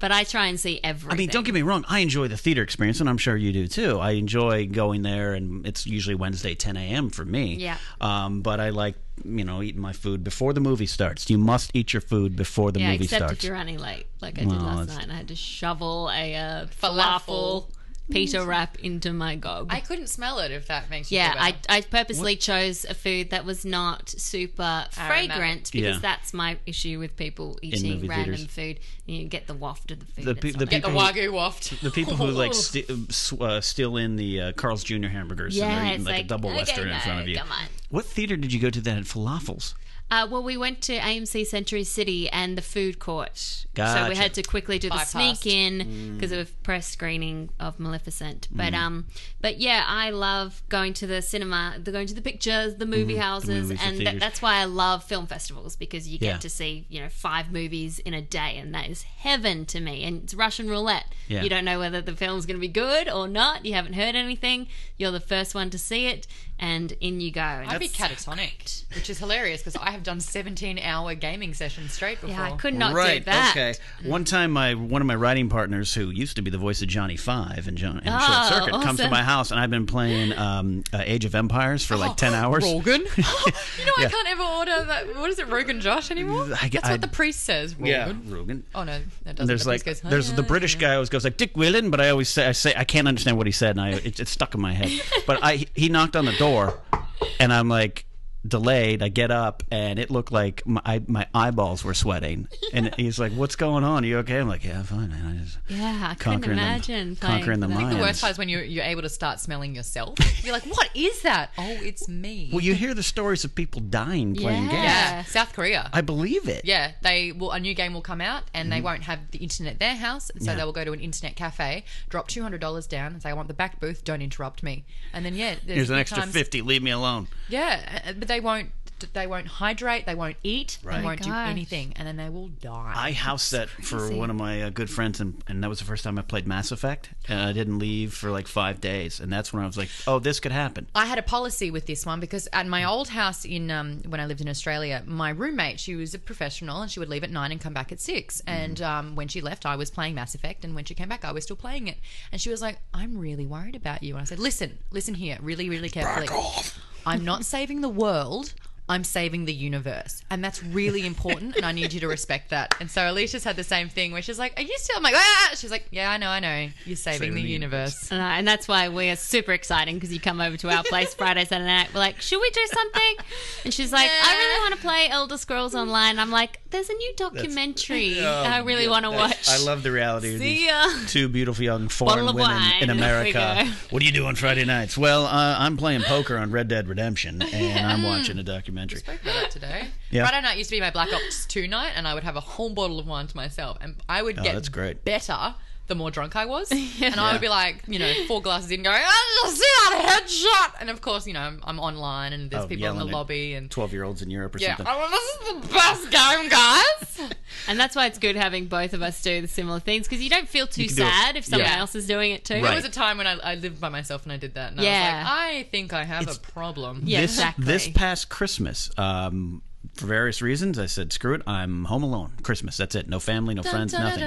but I try and see everything. I mean, don't get me wrong. I enjoy the theater experience, and I'm sure you do too. I enjoy going there, and it's usually Wednesday, 10 a.m. for me. Yeah. Um, but I like, you know, eating my food before the movie starts. You must eat your food before the Yeah, movie except starts. if you're running late, like I did Well, last night. and I had to shovel a uh, Falafel. falafel pita wrap into my gob. I couldn't smell it if that makes you yeah, feel I. I purposely chose a food that was not super fragrant because Yeah. that's my issue with people eating movie random theaters. food. You get the waft of the food. The It's pe- not the nice. Get the people who- Wagyu waft. the people who like st- s- uh, steal in the uh, Carl's Jr. hamburgers and they're eating like, like a double okay, western in no, front of you. Come on. What theater did you go to that had falafels? Uh, well, we went to AMC Century City and the food court. So we had to quickly do the Bypassed. sneak in because of press screening of Maleficent. But Mm. um, but yeah, I love going to the cinema, the going to the pictures, the movie houses, Mm-hmm. movies, the and theaters. that, that's why I love film festivals because you get Yeah. to see you know five movies in a day, and that is heaven to me. And it's Russian roulette. Yeah. You don't know whether the film's going to be good or not. You haven't heard anything. You're the first one to see it, and in you go. And I'd be it's- catatonic, which is hilarious because I have done 17 hour gaming sessions straight before. Yeah, I could not right. do that. Okay. One time, my one of my writing partners, who used to be the voice of Johnny Five in, John, in Oh, Short Circuit, comes to my house, and I've been playing um, uh, Age of Empires for like ten hours. Rogan. you know, Yeah. I can't ever order that. What is it, Rogan Josh anymore? I- That's I- what the priest says. Rogan. Yeah, Rogan. Oh no, that doesn't. And there's the like priest goes, there's the British yeah." guy always goes like Dick Whelan, but I always say I say I can't understand what he said, and I it, it's stuck in my head. But I he knocked on the door, and I'm like delayed. I get up, and it looked like my I, my eyeballs were sweating. And he's like, "What's going on? Are you okay?" I'm like, "Yeah, fine, man. I just Yeah, I couldn't imagine the conquering the I think minds." the worst part is when you're, you're able to start smelling yourself. You're like, what is that? Oh, it's me. well, you hear the stories of people dying playing Yeah. games. yeah, South Korea. I believe it. Yeah, they will. A new game will come out, and they won't have the internet at their house, and so Mm-hmm. Yeah. they will go to an internet cafe, drop two hundred dollars down, and say, "I want the back booth. Don't interrupt me." And then yeah, there's Here's an extra times- fifty. Leave me alone. Yeah, uh, but they won't. They won't hydrate. They won't eat. Right. They won't do anything, and then they will die. I house set for one of my uh, good friends, and, and that was the first time I played Mass Effect. And I didn't leave for like five days, and that's when I was like, "Oh, this could happen." I had a policy with this one because at my old house in um, when I lived in Australia, my roommate she was a professional and she would leave at nine and come back at six. And um, when she left, I was playing Mass Effect, and when she came back, I was still playing it. And she was like, "I'm really worried about you." And I said, "Listen, listen here, really, really carefully. I'm not saving the world." I'm saving the universe. And that's really important. And I need you to respect that. And so Alicia's had the same thing where she's like, Are you still? I'm like, ah! She's like, Yeah, I know, I know. You're saving, Saving the, the universe. And, I- and that's why we're super exciting because you come over to our place Friday, Saturday night. We're like, should we do something? And she's like, I really want to play Elder Scrolls Online. I'm like, there's a new documentary I really want to watch. I love the reality of See these ya. two beautiful young foreign Bottle women wine, in and off we America. What do you do on Friday nights? Well, uh, I'm playing poker on Red Dead Redemption, and I'm watching a documentary. Spoke about that today. Yeah. Friday night used to be my Black Ops 2 night, and I would have a whole bottle of wine to myself. And I would Oh, get that's great. better the more drunk I was. And I would be like, you know, four glasses in going, I just see that headshot. And of course, you know, I'm, I'm online and there's Oh, people in the lobby. And Twelve-year-olds in Europe or yeah, something. oh, this is the best game, guys. And that's why it's good having both of us do the similar things because you don't feel too can do it. sad if someone Yeah. else is doing it too. Right. There was a time when I, I lived by myself and I did that. And Yeah. I was like, I think I have It's- a problem. Yeah, this exactly. this past Christmas, um, for various reasons, I said, "Screw it, I'm home alone. Christmas. That's it. No family, no friends, nothing."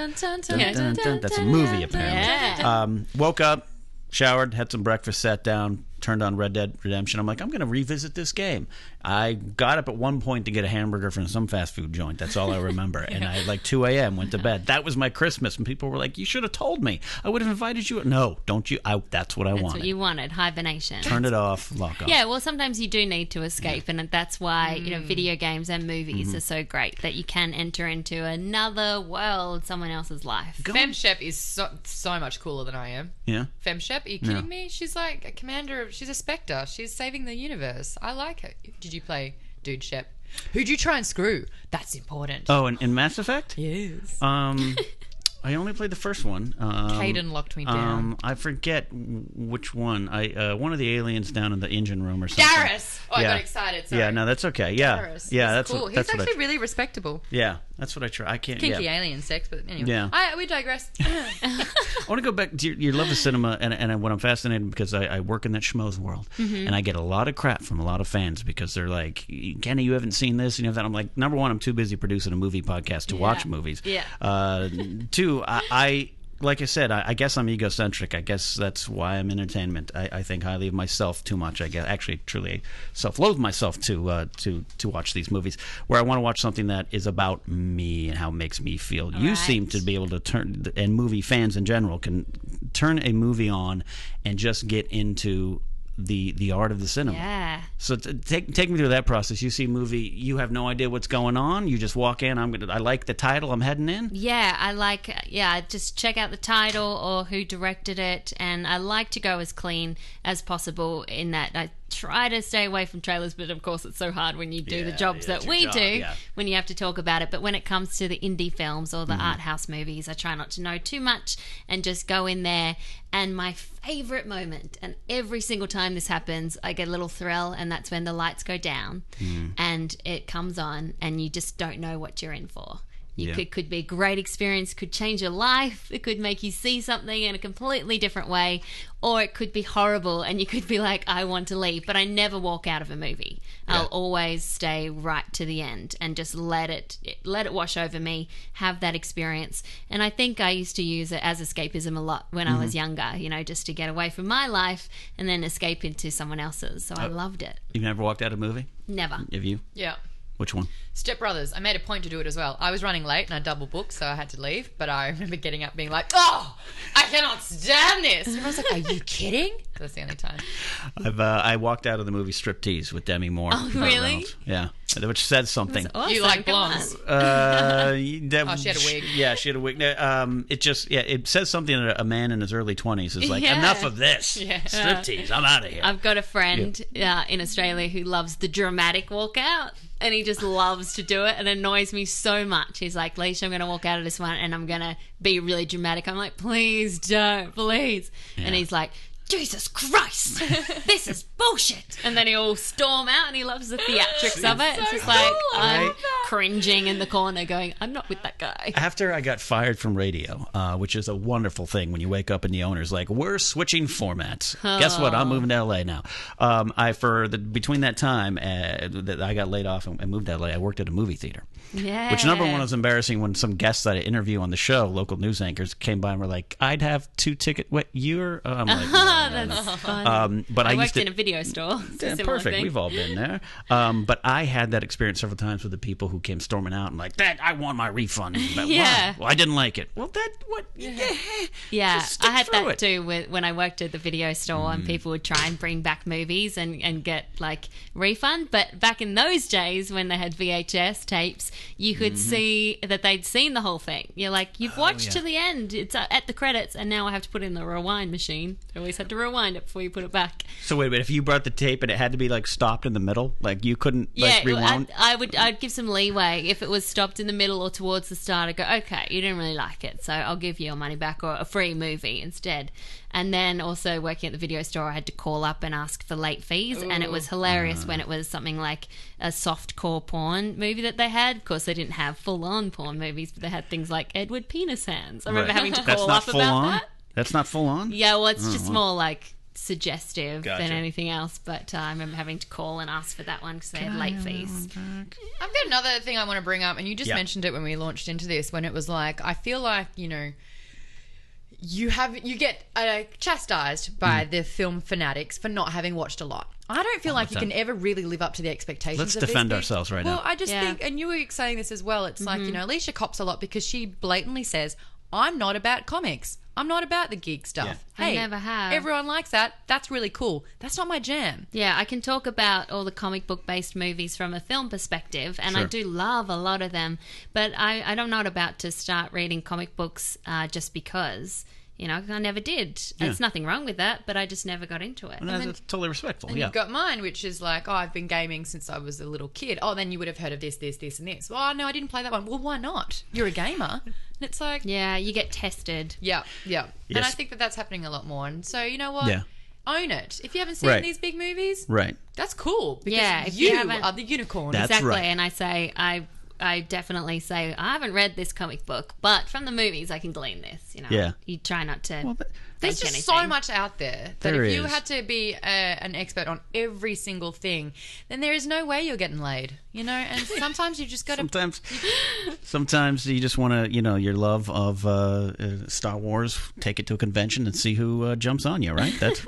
That's a movie, apparently. Um, woke up, showered, had some breakfast, sat down, turned on Red Dead Redemption. I'm like, I'm going to revisit this game. I got up at one point to get a hamburger from some fast food joint. That's all I remember. And I, like 2 a.m., went to bed. That was my Christmas. And people were like, You should have told me. I would have invited you. No, don't you? I, that's what I That's wanted. what you wanted, hibernation. Turn it off, lock off. Yeah, well, sometimes you do need to escape, and that's why you Mm. know video games and movies Mm-hmm. are so great that you can enter into another world, someone else's life. Go Fem on. Is so, so much cooler than I am. Yeah. Fem Shep, are you kidding me? She's like a commander of. She's a specter. She's saving the universe. I like her. Did you play Dude Shep? Who'd you try and screw? That's important. Oh, and in Mass Effect? Yes. Um, I only played the first one. Um, Kaidan locked me down. Um, I forget which one. I uh, one of the aliens down in the engine room or something. Garrus. Oh, I Yeah. got excited. Sorry. Yeah, no, that's okay. Yeah, Garrus. yeah, that's cool. what, that's He's actually I, really respectable. yeah, that's what I try. I can't. Kinky yeah. alien sex, but anyway. Yeah. I, we digress. I want to go back to your, your love of cinema, and, and what I'm fascinated because I, I work in that schmoes world, Mm-hmm. and I get a lot of crap from a lot of fans because they're like, "Kenny, you haven't seen this and you have that." I'm like, number one, I'm too busy producing a movie podcast to watch movies. Yeah. Uh, two, I. I like I said, I, I guess I'm egocentric. I guess that's why I'm entertainment. I, I think highly of myself too much. I guess actually, truly, self-loathe myself to uh, to to watch these movies. Where I want to watch something that is about me and how it makes me feel. You Right. seem to be able to turn, and movie fans in general can turn a movie on and just get into the the art of the cinema. Yeah. So t- take take me through that process. You see a movie, you have no idea what's going on. You just walk in. I'm gonna. I like the title. I'm heading in. Yeah, I like, yeah, I just check out the title or who directed it, and I like to go as clean as possible in that I try to stay away from trailers, but of course it's so hard when you do the jobs yeah, that we job, do yeah. when you have to talk about it. But when it comes to the indie films or the Mm-hmm. art house movies, I try not to know too much and just go in there. And my favorite moment, and every single time this happens, I get a little thrill, and that's when the lights go down Mm. and it comes on, and you just don't know what you're in for You Yeah. could could be a great experience, could change your life, it could make you see something in a completely different way, or it could be horrible and you could be like, I want to leave. But I never walk out of a movie. I'll always stay right to the end and just let it let it wash over me, have that experience. And I think I used to use it as escapism a lot when I mm-hmm. was younger, you know, just to get away from my life and then escape into someone else's. So I uh, loved it. You've never walked out of a movie? Never. Have you? Yeah. Which one? Step Brothers. I made a point to do it as well. I was running late and I double booked, so I had to leave. But I remember getting up being like, "Oh, I cannot stand this." And I was like, "Are you kidding?" That's the only time. I've uh, I walked out of the movie Striptease with Demi Moore. Oh, really? Reynolds. Yeah, which said something. Awesome. You like blondes? Uh, that, Oh, she had a wig. Yeah, she had a wig. Um, it just yeah, it says something that a man in his early twenties is like, Yeah. enough of this. Yeah. Striptease. I'm out of here. I've got a friend uh, in Australia who loves the dramatic walkout. And he just loves to do it and annoys me so much. He's like, Leisha, I'm going to walk out of this one and I'm going to be really dramatic. I'm like, please don't, please. And he's like, Jesus Christ, this is bullshit. And then he'll storm out and he loves the theatrics of it. It's just cool. I I'm love that. cringing in the corner going, I'm not with that guy. After I got fired from radio, uh, which is a wonderful thing when you wake up and the owner's like, "We're switching formats." Guess what? I'm moving to LA now. Um, I for the between that time uh, that I got laid off and, and moved to LA, I worked at a movie theater. Yeah. Which number one was embarrassing when some guests that I interview on the show, local news anchors, came by and were like, "I'd have two ticket. What you're?" Uh, I'm like, "No, no, no." Funny. Um, but I, I used worked to, in a video store. It's a yeah, perfect. thing. We've all been there. Um, but I had that experience several times with the people who came storming out and like that. I want my refund. But Yeah. Why? Well, I didn't like it. Well, that what? Yeah. Yeah, I had that it. Mm. too with, when I worked at the video store and people would try and bring back movies and, and get like refund. But back in those days when they had VHS tapes, you could Mm-hmm. see that they'd seen the whole thing. You're like, you've watched Oh, yeah. to the end. It's uh, at the credits, and now I have to put in the rewind machine. I always had to rewind it before you put it back. So wait a minute. If you brought the tape and it had to be like stopped in the middle, like you couldn't Yeah, like rewound. I, I would. I'd give some leeway if it was stopped in the middle or towards the start. I'd go, okay, you didn't really like it, so I'll give you your money back or a free movie instead. And then also working at the video store, I had to call up and ask for late fees, and it was hilarious when it was something like a soft core porn movie that they had. Of course, they didn't have full on porn movies, but they had things like Edward Penis Hands. I remember Right. having to That's call not up full about on. that. That's not full on. Yeah, well, it's just more like suggestive Gotcha. than anything else. But uh, I remember having to call and ask for that one because they had late fees. I've got another thing I want to bring up, and you just Yeah. mentioned it when we launched into this. When it was like, I feel like you know, you have you get uh, chastised by Mm. the film fanatics for not having watched a lot. I don't feel like you can ever really live up to the expectations. Let's of these defend people. ourselves right well, now. I just Yeah. think, and you were saying this as well. It's like you Mm-hmm. know, Alicia cops a lot because she blatantly says, "I'm not about comics. I'm not about the geek stuff." I Hey, never have. Everyone likes that. That's really cool. That's not my jam. Yeah, I can talk about all the comic book based movies from a film perspective, and I do love a lot of them. But I, I'm not about to start reading comic books uh, just because. You know, I never did. There's nothing wrong with that, but I just never got into it. And that's, that's totally respectful. And Yeah. you've got mine, which is like, oh, I've been gaming since I was a little kid. Oh, then you would have heard of this, this, this, and this. Well, no, I didn't play that one. Well, why not? You're a gamer. And it's like, yeah, Yeah, you get tested. yeah. Yeah. And I think that that's happening a lot more. And so, you know what? Yeah. Own it. If you haven't seen Right. these big movies, right. that's cool. Because Yeah, if you you, haven't- are the unicorn. That's exactly. right. And I say, I I definitely say, I haven't read this comic book, but from the movies, I can glean this. You know, Yeah. you try not to. Well, but- There's fake just so much out there that There if you is. had to be a, an expert on every single thing, then there is no way you're getting laid. You know, and sometimes you just got to Sometimes, sometimes you just want to, you know, your love of uh, uh, Star Wars, take it to a convention and see who uh, jumps on you. Right? That's.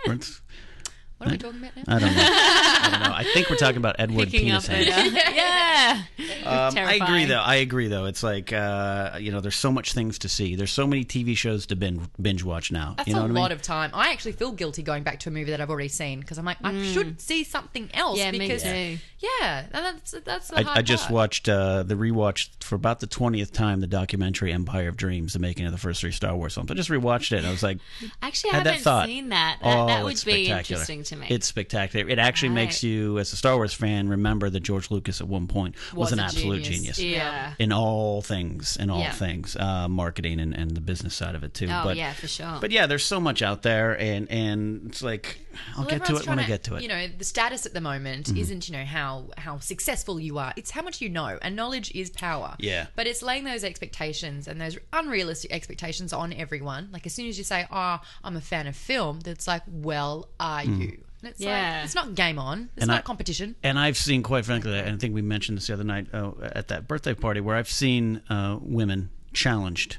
That's What are we talking about now? I don't know. I don't know. I think we're talking about Edward Picking Penis up Hands. yeah. Um, I agree, though. I agree, though. It's like uh, you know, there's so much things to see. There's so many TV shows to binge, binge watch now. That's you know a what I mean? lot of time. I actually feel guilty going back to a movie that I've already seen because I'm like, I should see something else. Mm. Yeah, me too. Yeah, and that's that's the hard I, I just part. watched uh, the rewatch for about the twentieth time the documentary Empire of Dreams, the making of the first three Star Wars films. I just rewatched it. and I was like, Actually, I had that haven't thought. seen that. That, oh, that would it's be interesting to me. It's spectacular. It actually makes you, as a Star Wars fan, remember that George Lucas at one point was, Was an absolute genius. genius. yeah. In all things, in all Yeah. things, uh, marketing and, and the business side of it too. Oh but, yeah, for sure. But yeah, there's so much out there, and and it's like I'll Well, get to it when I trying get to it. Mm-hmm. You know, the status at the moment isn't you know how how successful you are. It's how much you know, and knowledge is power. Yeah. But it's laying those expectations and those unrealistic expectations on everyone. Like as soon as you say, "Oh, I'm a fan of film," that's like, "Well, are you?" And it's Yeah. like it's not game on. It's Mm. And not I- competition. and I've seen, quite frankly, and I think we mentioned this the other night uh, at that birthday party, where I've seen uh, women challenged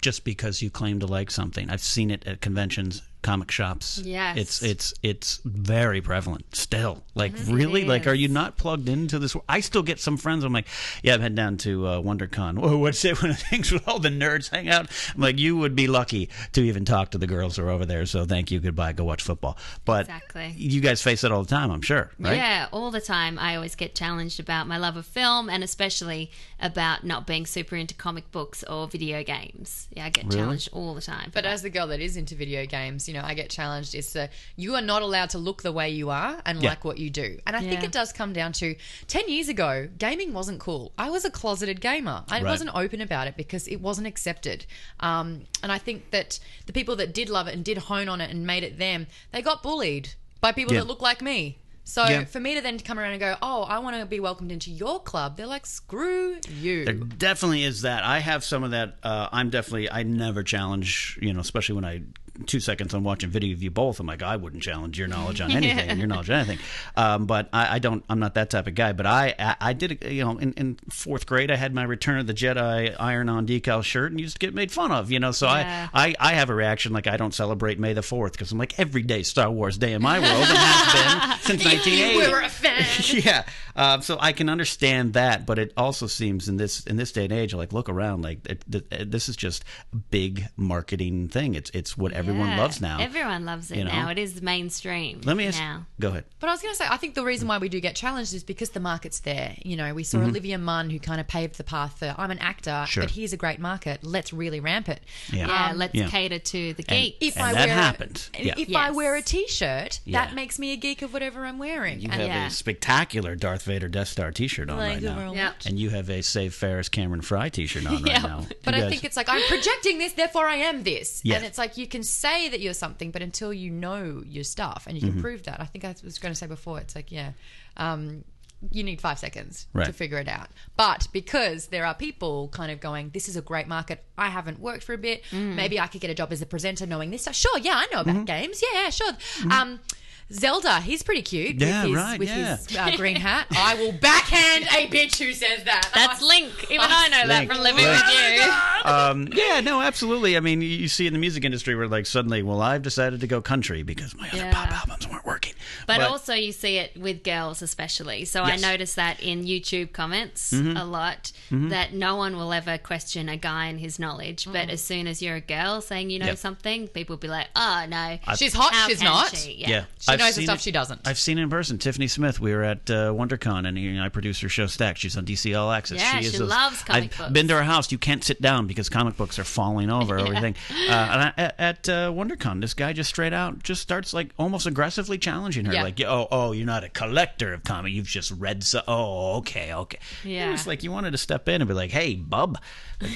just because you claim to like something. I've seen it at conventions, comic shops. Yes. it's it's it's very prevalent still. Like really, like are you not plugged into this? I still get some friends. I'm like, yeah, I've head down to uh, WonderCon. Whoa, what's it? One of the things with all the nerds hang out. I'm like, you would be lucky to even talk to the girls who are over there. So thank you, goodbye, go watch football. But Exactly. you guys face it all the time, I'm sure, right? Yeah, all the time. I always get challenged about my love of film and especially about not being super into comic books or video games. Yeah, I get challenged all the time. But that. as the girl that is into video games, you know, I get challenged. It's that you are not allowed to look the way you are and Yeah. like what you do. And I think it does come down to 10 years ago, gaming wasn't cool. I was a closeted gamer. I Right. wasn't open about it because it wasn't accepted. Um, and I think that the people that did love it and did hone on it and made it them, they got bullied by people Yeah. that look like me. So Yeah. for me to then come around and go, oh, I want to be welcomed into your club, they're like, screw you. There definitely is that. I have some of that. Uh, I'm definitely. I never challenge. You know, especially when I two seconds on watching video of you both. I'm like, I wouldn't challenge your knowledge on anything and your knowledge on anything. Um, but I, I don't. I'm not that type of guy. But I, I, I did. You know, in, in fourth grade, I had my Return of the Jedi iron-on decal shirt and used to get made fun of. You know, so Yeah. I, I, I have a reaction like I don't celebrate May the Fourth because I'm like every day Star Wars Day in my world and has been since 1980 we were a fan. yeah um, so i can understand that but it also seems in this in this day and age like look around like it, it, this is just a big marketing thing it's it's what everyone Yeah, loves now Everyone loves it you know? now. It is mainstream. let me ask now. go ahead But I was going to say, I think the reason why we do get challenged is because the market's there. You know, we saw Olivia Munn who kind of paved the path for I'm an actor, Mm-hmm. Sure. but here's a great market. Let's really ramp it. Yeah. Yeah, Um, let's yeah. cater to the geek. If And I that wear happens. A, Yeah. If I wear a t-shirt, Yeah. that makes me a geek of whatever I'm wearing. you And- have Yeah. a spectacular darth vader death star t-shirt on Thank right now very Yeah. much. and you have a save ferris cameron fry t-shirt on right Yeah. now But You I guys- think it's like I'm projecting this, therefore I am this. Yeah. And it's like you can say that you're something, but until you know your stuff and you can Mm-hmm. prove that, I think I was going to say before, it's like yeah, um, you need five seconds Right. to figure it out. But because there are people kind of going, this is a great market. I haven't worked for a bit. Maybe I could get a job as a presenter, knowing this stuff. Sure, yeah, I know about Mm-hmm. games. Yeah, sure. Um, Zelda, he's pretty cute Yeah, with his, right, with yeah. his uh, green hat. I will backhand a bitch who says that. That's Link. Even I know that from living Link. with you. um, yeah, no, absolutely. I mean, you- you see in the music industry where like suddenly, well, I've decided to go country because my other Yeah. pop albums weren't working. But, also, you see it with girls, especially. So Yes. I notice that in YouTube comments Mm-hmm. a lot that no one will ever question a guy and his knowledge. But as soon as you're a girl saying you know Yep. something, people will be like, "Oh no, She's hot, she's not. she?" yeah, She I've knows the seen stuff it- she doesn't. I've seen it in person. Tiffany Smith. We were at uh, WonderCon, and know, I produce her show Stack. She's on DC All Access. Yeah, is she a- loves comic I've books. been to her house. You can't sit down because comic books are falling over. and Everything. Uh, and I, at at uh, WonderCon, this guy just straight out just starts like almost aggressively challenging her, Yeah. like, "Oh, oh, you're not a collector of comic. You've just read so. Oh, okay, okay." Yeah. It was like you wanted to step in and be like, "Hey, bub,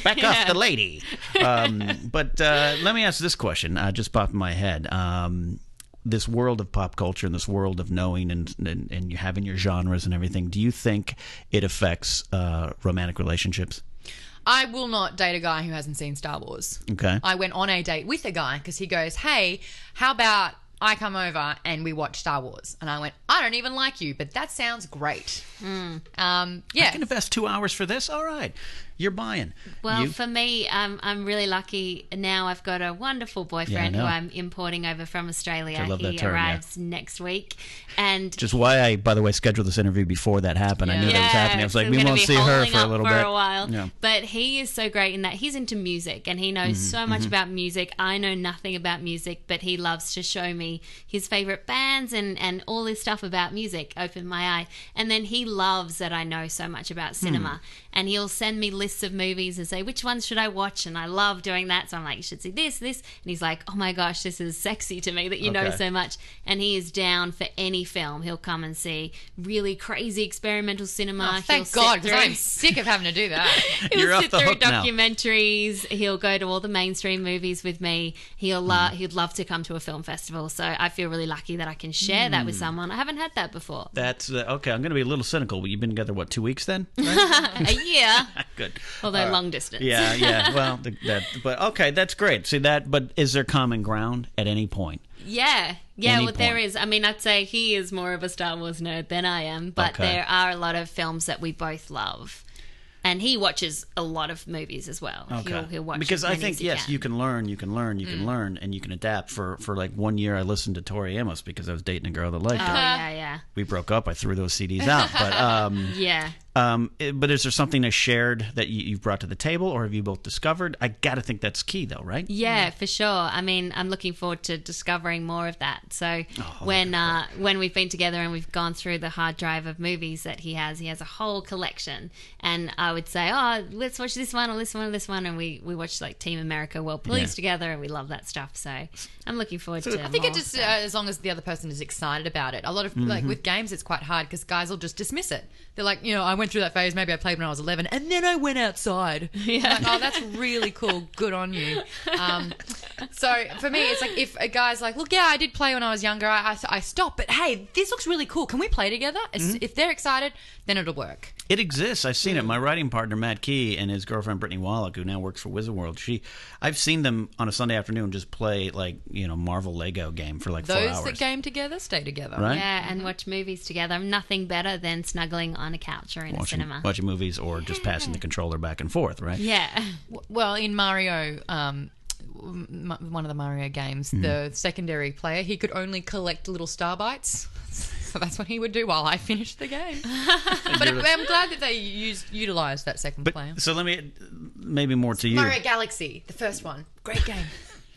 back off the lady." Um, but uh, let me ask this question. Uh, just popped in my head. Um, this world of pop culture and this world of knowing and, and and you having your genres and everything. Do you think it affects uh, romantic relationships? I will not date a guy who hasn't seen Star Wars. Okay. I went on a date with a guy because he goes, "Hey, how about I come over and we watch Star Wars?" And I went, "I don't even like you, but that sounds great." Um, I can invest two hours for this. All right, you're buying. Well, You- for me, um, I'm really lucky. Now I've got a wonderful boyfriend who. I'm importing over from Australia. I love he that term, yeah. arrives next week, and just why I, by the way, scheduled this interview before that happened. I knew that was happening. I was like, we won't see her for a little for bit. a while. Yeah. But he is so great in that he's into music and he knows Mm-hmm, so much about music. I know nothing about music, but he loves to show me his favorite bands and and all this stuff about music. Open my eye, and then he loves that I know so much about Hmm. cinema, and he'll send me lists lists of movies and say which ones should I watch, and I love doing that. So I'm like, you should see this, this, and he's like, oh my gosh, this is sexy to me that you know so much, and he is down for any film. He'll come and see really crazy experimental cinema. Oh, He'll thank God, because I'm sick of having to do that. He'll You're off sit the through hook now. documentaries. He'll go to all the mainstream movies with me. He'll lo- Hmm. he'd love to come to a film festival. So I feel really lucky that I can share that with Hmm. someone. I haven't had that before. That's uh, okay. I'm going to be a little cynical, you've been together what two weeks then? a year, Good. Although long distance. Yeah, yeah. Well, the, that. But okay, that's great. See that. But is there common ground at any point? Yeah, yeah. Any well, there point. is. I mean, I'd say he is more of a Star Wars nerd than I am, but Okay. there are a lot of films that we both love, and he watches a lot of movies as well. He'll, he'll watch because I think yes, can. you can learn, you can learn, you Mm. can learn, and you can adapt. For for like one year, I listened to Tori Amos because I was dating a girl that liked Oh her. yeah, yeah, We broke up. I threw those CDs out. But um, yeah. Um, it- but is there something that's shared that you, you've brought to the table, or have you both discovered? I got to think that's key, though, right? Yeah, for sure. I mean, I'm looking forward to discovering more of that. So Oh, when uh, when we've been together and we've gone through the hard drive of movies that he has, he has a whole collection. And I would say, oh, let's watch this one or this one or this one, and we we watch like Team America World Police Yeah. together, and we love that stuff. So I'm looking forward to. I think more it just uh, as long as the other person is excited about it. A lot of Mm-hmm. like with games, it's quite hard because guys will just dismiss it. They're like, you know, I went through that phase. Maybe I played when I was 11, and then I went outside. Yeah. Like, oh, that's really cool. Good on you. Um, so for me, it's like if a guy's like, look, yeah, I did play when I was younger. I, I, I stop, but hey, this looks really cool. Can we play together? Mm-hmm. If they're excited, then it'll work. It exists. I've seen it. My writing partner Matt Key and his girlfriend Brittany Wallach, who now works for Wizard World, she, I've seen them on a Sunday afternoon just play like you know Marvel Lego game for like four Those that game together stay together. Right? Yeah, and watch movies together. Nothing better than snuggling on a couch or in a cinema. watching movies or just passing the controller back and forth, right? Yeah. Well, in Mario, um, one of the Mario games, Hmm. the secondary player, he could only collect little star bits. So that's what he would do while I finished the game. but I'm glad that they used utilized that second player. So let me maybe more to you. Mario Galaxy, the first one, great game.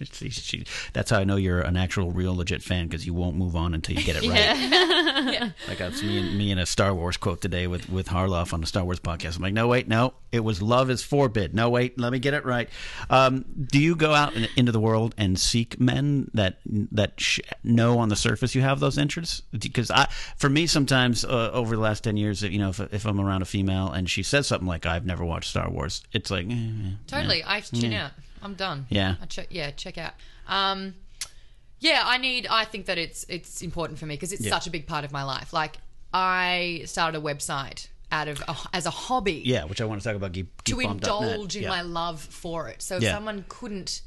She- she- that's how I know you're an actual, real, legit fan because you won't move on until you get it right. Yeah. Like that's me and me and a Star Wars quote today with with Harloff on the Star Wars podcast. I'm like, no, wait, no, it was love is forbid. No, wait, let me get it right. Um, do you go out in, into the world and seek men that that sh- know on the surface you have those interests? Because I, for me, sometimes uh, over the last ten years, you know, if, if I'm around a female and she says something like, "I've never watched Star Wars," it's like, eh, eh, Totally, I tune out. I'm done. Yeah. I check. Yeah, check out. Um, yeah, I need. I think that it's it's important for me because it's Yeah. such a big part of my life. Like I started a website out of a, as a hobby. yeah, which I want to talk about. Geek, to geekbomb.net. indulge in Yeah. my love for it. So if Yeah. someone couldn't,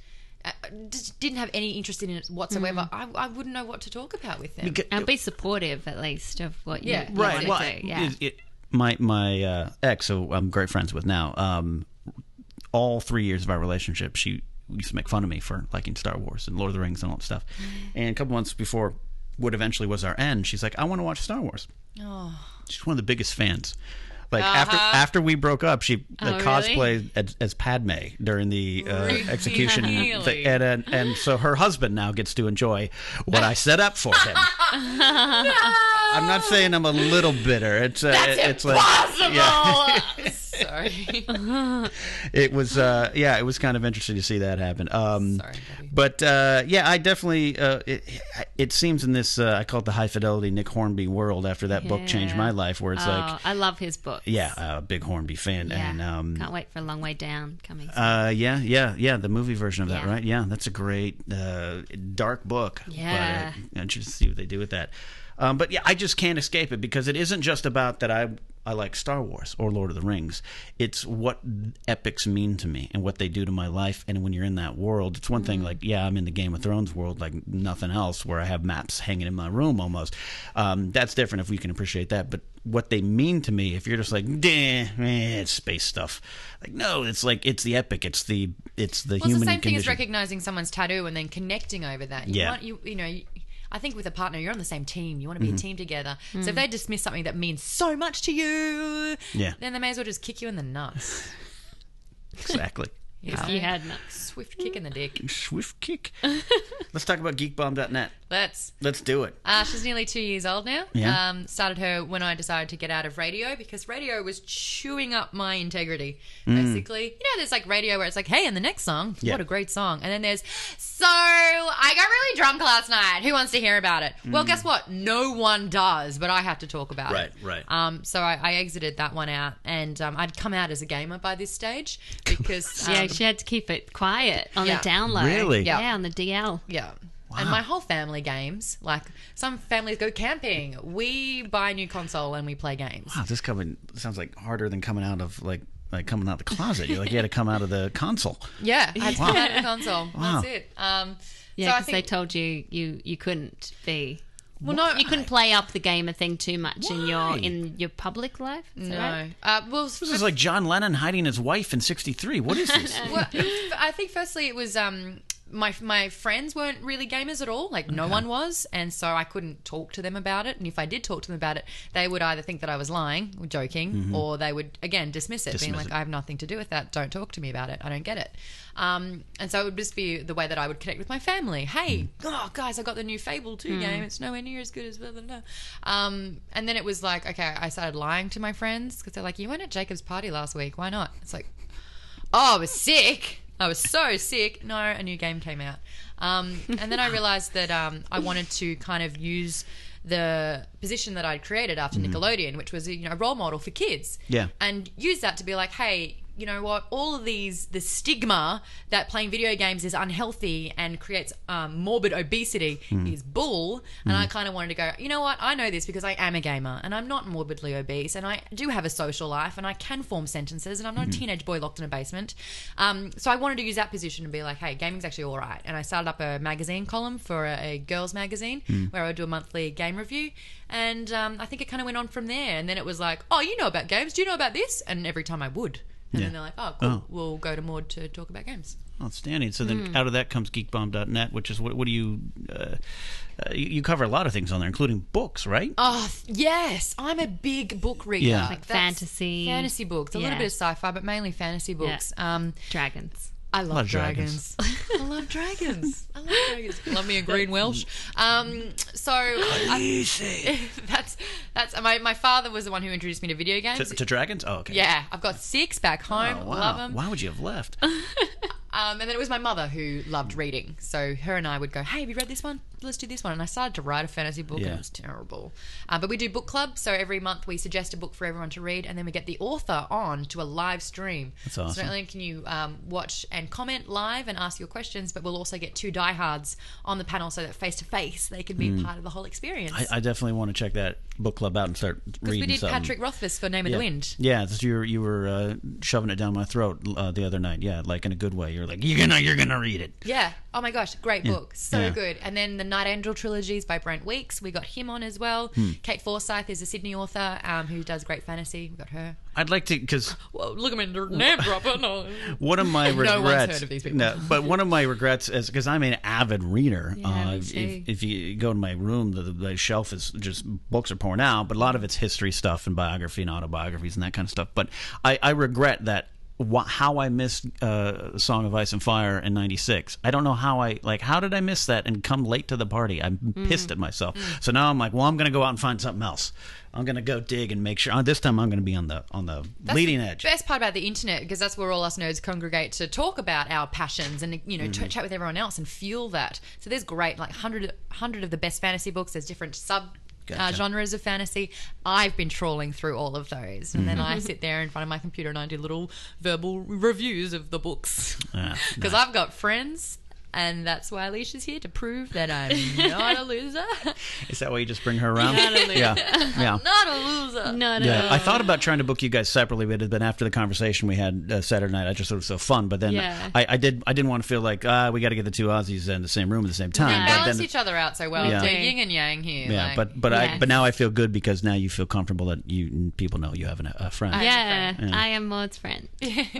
uh, just didn't have any interest in it whatsoever, I, I wouldn't know what to talk about with them. Beca- And be supportive at least of what you, Yeah. you right. want Well, to do. Yeah. it- it- my my uh, ex, who I'm great friends with now, um, all three years of our relationship, she used to make fun of me for liking Star Wars and Lord of the Rings and all that stuff. And a couple months before what eventually was our end, she's like, "I want to watch Star Wars." Oh. She's one of the biggest fans. Like after after we broke up, she uh, Uh-huh. Oh, really? cosplayed as, as Padme during the uh, execution, Really? and, and and so her husband now gets to enjoy what I set up for him. I'm not saying I'm a little bitter. It's uh, it's like yeah, Sorry. it was uh, yeah, it was kind of interesting to see that happen. Um, Sorry, but uh, yeah, I definitely uh, it, it seems in this uh, I call it the high fidelity Nick Hornby world after that book changed my life, where it's oh, like I love his book. yeah, a big Hornby fan, Yeah. and um, Can't wait for a long way down coming. soon. uh, yeah, yeah, yeah, the movie version of that, Yeah. right? Yeah, that's a great uh, dark book. Yeah. but, uh, interested to see what they do with that. Um, but yeah, I just can't escape it because it isn't just about that I I like Star Wars or Lord of the Rings. It's what epics mean to me and what they do to my life. And when you're in that world, it's one thing like yeah, I'm in the Game of Thrones world like nothing else, where I have maps hanging in my room almost. Um, that's different if we can appreciate that. But what they mean to me, if you're just like, "Duh, eh, it's space stuff. Like, no, it's like it's the epic. It's the it's the Well, it's the same thing as recognizing someone's tattoo and then connecting over that. You Yeah. Want, you, you know, you, I think with a partner, you're on the same team. You want to Mm-hmm. be a team together. So if they dismiss something that means so much to you, Yeah. then they may as well just kick you in the nuts. exactly. If you had a Swift kick in the dick. Swift kick. Let's talk about geekbomb.net. Let's. Let's do it. Uh, she's nearly two years old now. Yeah. Um, started her when I decided to get out of radio because radio was chewing up my integrity. Basically, you know, there's like radio where it's like, "Hey, in the next song, Yeah. what a great song," and then there's, "So I got really drunk last night. Who wants to hear about it?" Well, guess what? No one does, but I have to talk about Right, it. right. Right. Um, so I, I exited that one out, and um, I'd come out as a gamer by this stage because Yeah, um, she had to keep it quiet on Yeah. the download. Really? Yeah, Yeah. on the DL. Yeah. And my whole family games, like some families go camping. We buy a new console and we play games. Wow, this coming sounds like harder than coming out of like like coming out of the closet. You're like you had to come out of the console. Yeah, I had to come out of the console. Wow. That's it. Um, Yeah, so I because they told you you you couldn't be. Well, no, You couldn't play up the gamer thing too much in your Why? in your public life. Is that No. right? Uh, well, This is like John Lennon hiding his wife in '63. What is this? well, I think firstly it was um my my friends weren't really gamers at all. Like no one was, and so I couldn't talk to them about it. And if I did talk to them about it, they would either think that I was lying, or joking, or they would again dismiss it, being like, it. "I have nothing to do with that. Don't talk to me about it. I don't get it." Um, and so it would just be the way that I would connect with my family. Hey, oh guys, I got the new Fable Two game. It's nowhere near as good as blah blah blah. Um, and then it was like, okay, I started lying to my friends because they're like, "You went at Jacob's party last week. Why not?" It's like, oh, I was sick. I was so sick. No, a new game came out. Um, and then I realized that um, I wanted to kind of use the position that I'd created after Nickelodeon, which was a you know, role model for kids. Yeah. And use that to be like, hey, you know what? All of these, the stigma that playing video games is unhealthy and creates um, morbid obesity is bull. And I kind of wanted to go, you know what? I know this because I am a gamer and I'm not morbidly obese and I do have a social life and I can form sentences and I'm not a teenage boy locked in a basement. Um, so I wanted to use that position and be like, hey, gaming's actually all right. And I started up a magazine column for a, a girls magazine where I would do a monthly game review. And um, I think it kind of went on from there. And then it was like, oh, you know about games? Do you know about this? And every time I would. And Yeah. then they're like, oh, cool. Oh. We'll go to Maude to talk about games. Outstanding. So then, out of that comes geekbomb.net, which is what? What do you? Uh, uh, you, you cover a lot of things on there, including books, right? Oh, yes. I'm a big book reader. Yeah. Like fantasy. Fantasy books. A little bit of sci fi, but mainly fantasy books. Um, Dragons. I love, Love dragons. dragons. I love dragons. I love dragons. love me a green Welsh. Um, so I, that's that's my my father was the one who introduced me to video games. To, to dragons? Oh, okay. yeah, I've got six back home. Oh, wow. Love them. Why would you have left? Um, and then it was my mother who loved reading. So her and I would go, hey, have you read this one? Let's do this one. And I started to write a fantasy book and it was terrible. Um, but we do book club. So every month we suggest a book for everyone to read and then we get the author on to a live stream. That's So not only can you um, watch and comment live and ask your questions, but we'll also get two diehards on the panel so that face to face they can be part of the whole experience. Mm. I, I definitely want to check that book club out and start Because reading we did something. Patrick Rothfuss for Name of the Wind. Yeah, you were you were uh, shoving it down my throat uh, the other night. Yeah, like in a good way. You're like, you're gonna you're gonna read it. Yeah. Oh my gosh, great book. So Yeah. good. And then the Night Angel trilogies by Brent Weeks. We got him on as well. Hmm. Kate Forsyth is a Sydney author um, who does great fantasy. We got her. I'd like to because Well, look at me name dropping. No. one of my No regrets. one's heard of these people. No, but one of my regrets is because I'm an avid reader. Yeah, uh, if, if you go to my room, the, the shelf is just books are pouring out, but a lot of it's history stuff and biography and autobiographies and that kind of stuff. But I, I regret that. Wh- How I missed uh, "Song of Ice and Fire" in '96. I don't know how I like. How did I miss that and come late to the party? I'm Mm. pissed at myself. So now I'm like, well, I'm going to go out and find something else. I'm going to go dig and make sure. Uh, this time I'm going to be on the on the That's leading the edge. Best part about the internet because that's where all us nerds congregate to talk about our passions and you know Mm-hmm. chat with everyone else and fuel that. So there's great like hundred hundred of the best fantasy books. There's different sub. Uh, genres of fantasy. I've been trawling through all of those, and then Mm-hmm. I sit there in front of my computer and I do little verbal reviews of the books. Ah, Because I've got friends, and that's why Alicia's here to prove that I'm not a loser. Is that why you just bring her around? Not a loser. yeah, yeah. not a loser. No, no. Yeah, I thought about trying to book you guys separately, but then after the conversation we had uh, Saturday night, I just thought it was so fun. But then Yeah. I, I did, I didn't want to feel like uh, we got to get the two Aussies in the same room at the same time. We but balance then, each other out so well. Yeah. We're Yeah. yin and yang here. yeah, like- but but I but now I feel good because now you feel comfortable that you people know you have an, a friend. I- Yeah, Yeah. I am Maude's friend.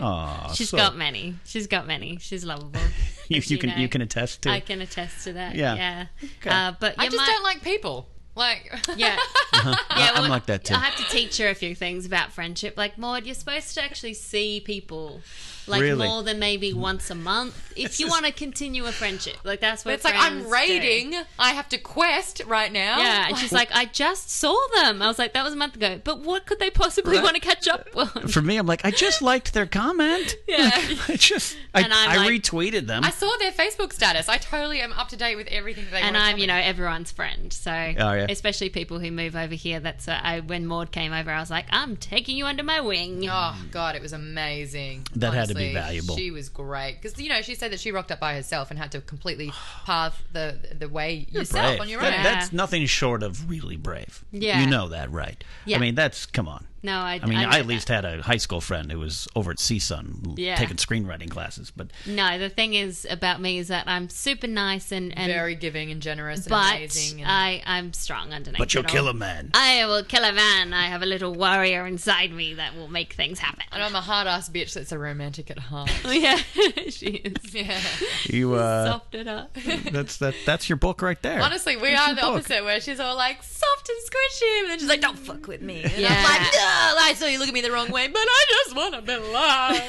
Aw, She's so- got many. She's got many. She's lovable. You, you you can know. you can attest to. I can attest to that. Yeah. Yeah. Okay. Uh, but I just my- don't like people. Like, Yeah. I- Yeah, I'm like that too. I have to teach her a few things about friendship. Like Maude, you're supposed to actually see people like Really? more than maybe once a month. If you is- want to continue a friendship, like that's what It's like I'm friends do. raiding. I have to quest right now. Yeah, and she's like, I just saw them. I was like, that was a month ago. But what could they possibly want to catch up on? For me, I'm like, I just liked their comment. Yeah. Like, I just, And I'm I like- retweeted them. I saw their Facebook status. I totally am up to date with everything they and I'm, you know, everyone's friend. So, Oh, yeah. especially people who move over here. That's uh, I, when Maude came over. I was like, I'm taking you under my wing. Oh god, it was amazing. That had to be valuable. She was great because you know she said that she rocked up by herself and had to completely path the the way yourself brave. on your That- own. That's nothing short of really brave. Yeah. You know that, right? Yeah. I mean, that's, come on. No, I. I mean, know I, at that. least had a high school friend who was over at CSUN Yeah. taking screenwriting classes, but No, the thing is about me is that I'm super nice and and very giving and generous and but amazing. And I I'm strong underneath. but you'll it kill all. a man. I will kill a man. I have a little warrior inside me that will make things happen. and I'm a hard ass bitch that's a romantic at heart. yeah, she is. yeah. You, uh, Softed up. that's that. That's your book right there. Honestly, we That's are the book. opposite where she's all like soft and squishy and then she's like, Don't fuck with me. And Yeah. I'm like, No, I saw you look at me the wrong way, but I just wanna be loved.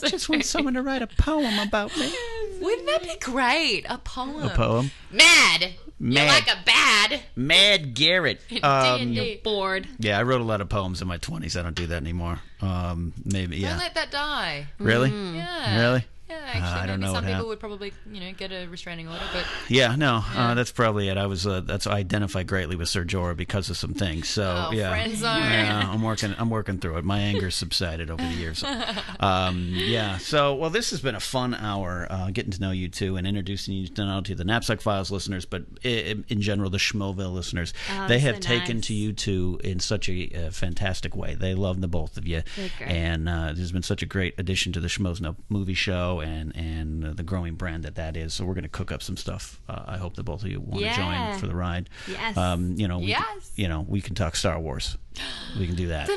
I just want someone to write a poem about me. Wouldn't that be great? A poem. A poem. Mad. Mad. You're like a bad. Mad Garrett. Um, D&D. Bored. yeah, I wrote a lot of poems in my 20s. I don't do that anymore. Um, maybe, Don't yeah. let that die. Really? Yeah. Really? Yeah, actually, I don't maybe know some people hap- would probably, you know, get a restraining order, but Yeah, no, Uh, that's probably it. I was uh, that's I identify greatly with Sir Jorah because of some things. So Oh, yeah, yeah, I'm working. I'm working through it. My anger subsided over the years. Um, yeah. So well, this has been a fun hour, uh, getting to know you two and introducing you not only to the Napzok Files listeners, but in, in general the Schmoville listeners. Oh, they so have taken nice. to you two in such a, uh fantastic way. They love the both of you, and uh, there's been such a great addition to the Schmoes movie show and and uh, the growing brand that that is. So we're going to cook up some stuff. Uh, I hope that both of you want to Yeah. join for the ride. Yes. Um, you know, we, Yes. you know, we can talk Star Wars. We can do that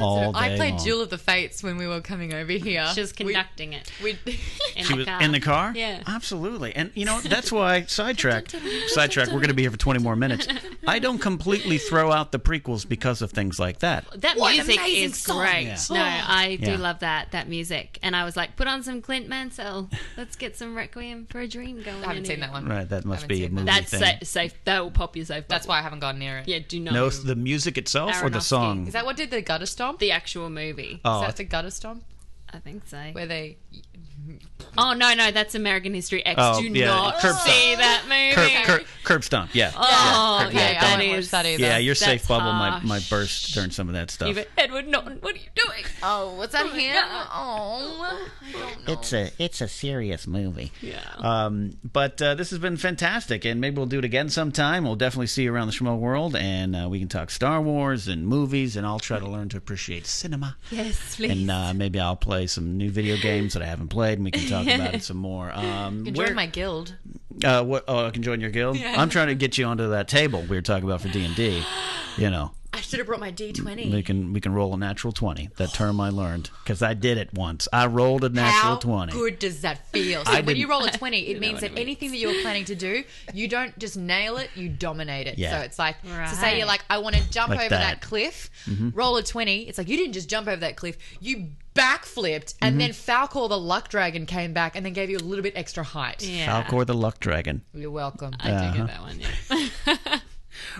all day I played long. Duel of the Fates when we were coming over here. She was conducting it. We, we In She the was car. in the car. Yeah. absolutely. And you know that's why sidetrack, sidetrack. We're going to be here for 20 more minutes. I don't completely throw out the prequels because of things like that. That What music is song. great. Yeah. No, I do Yeah. love that that music. And I was like, put on some Clint Mansell. Let's get some Requiem for a Dream going. I haven't seen here. that one. Right, that must be a movie that. That's thing. sa- safe. That will pop your safe. That's why I haven't gone near it. Yeah, do not. No, the music itself or the Aronofsky. Song. Is that what did the gutter stomp? the actual movie. Oh, Is that the gutter stomp? I think so. Where they Oh no, no, that's American History X. Oh, do yeah, not curb see that movie. curb, curb, curb stomp? Yeah. Oh, Yeah, yeah, I that haven't watched is. that either. yeah, your safe bubble might, harsh. might burst during some of that stuff. Even Edward Norton, what are you doing? Oh, what's that him? God. Oh, I don't know. It's a it's a serious movie. Yeah. Um, but uh, this has been fantastic, and maybe we'll do it again sometime. We'll definitely see you around the Schmo world, and uh, we can talk Star Wars and movies, and I'll try to learn to appreciate cinema. Yes, please. And uh, maybe I'll play some new video games that I haven't played, and we can talk about it some more. Um, You can where- join my guild. uh, what? Oh, I can join your guild. I'm trying to get you onto that table we were talking about for D and D. You know, I should have brought my D20. we can we can roll a natural twenty. That term I learned because I did it once. I rolled a natural How twenty. good does that feel? So I when you roll a 20, it means that it means. anything that you're planning to do, you don't just nail it, you dominate it. Yeah. So it's like, Right. to say you're like, I want to jump Like over that. that, cliff, roll a 20. It's like, you didn't just jump over that cliff, you backflipped, and then Falkor the luck dragon came back and then gave you a little bit extra height. yeah. Falkor the Luck Dragon. You're welcome. I do Uh-huh. get that one, yeah.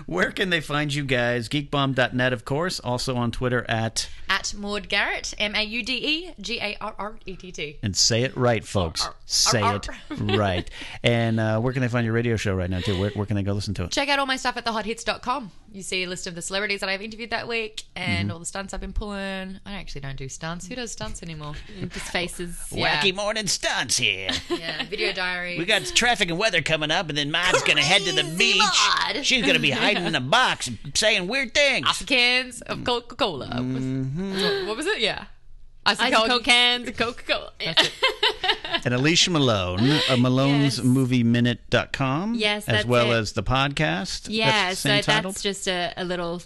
Where can they find you guys? Geekbomb.net, of course. Also on Twitter at At Maude Garrett, M A U D E G A R R E T T. and say it right, folks. Arr, Say arr, it right. And uh, where can they find your radio show right now too? Where, where can they go listen to it? Check out all my stuff at thehothits.com. You see a list of the celebrities that I've interviewed that week and all the stunts I've been pulling. I actually don't do stunts. Who does stunts anymore? Just faces. Yeah. Wacky morning stunts here. Yeah, video diary. We got traffic and weather coming up, and then Maude's gonna head to the beach. Maude. She's gonna be hiding in a box and saying weird things. cans of Coca Cola. Mm-hmm. What was it? Yeah. Ice Ice Coke cans, Coca Cola. And Alicia Malone, uh, Malone's Movie Minute.com. Yes, as well it. as the podcast. Yeah, that's so that's just a, a little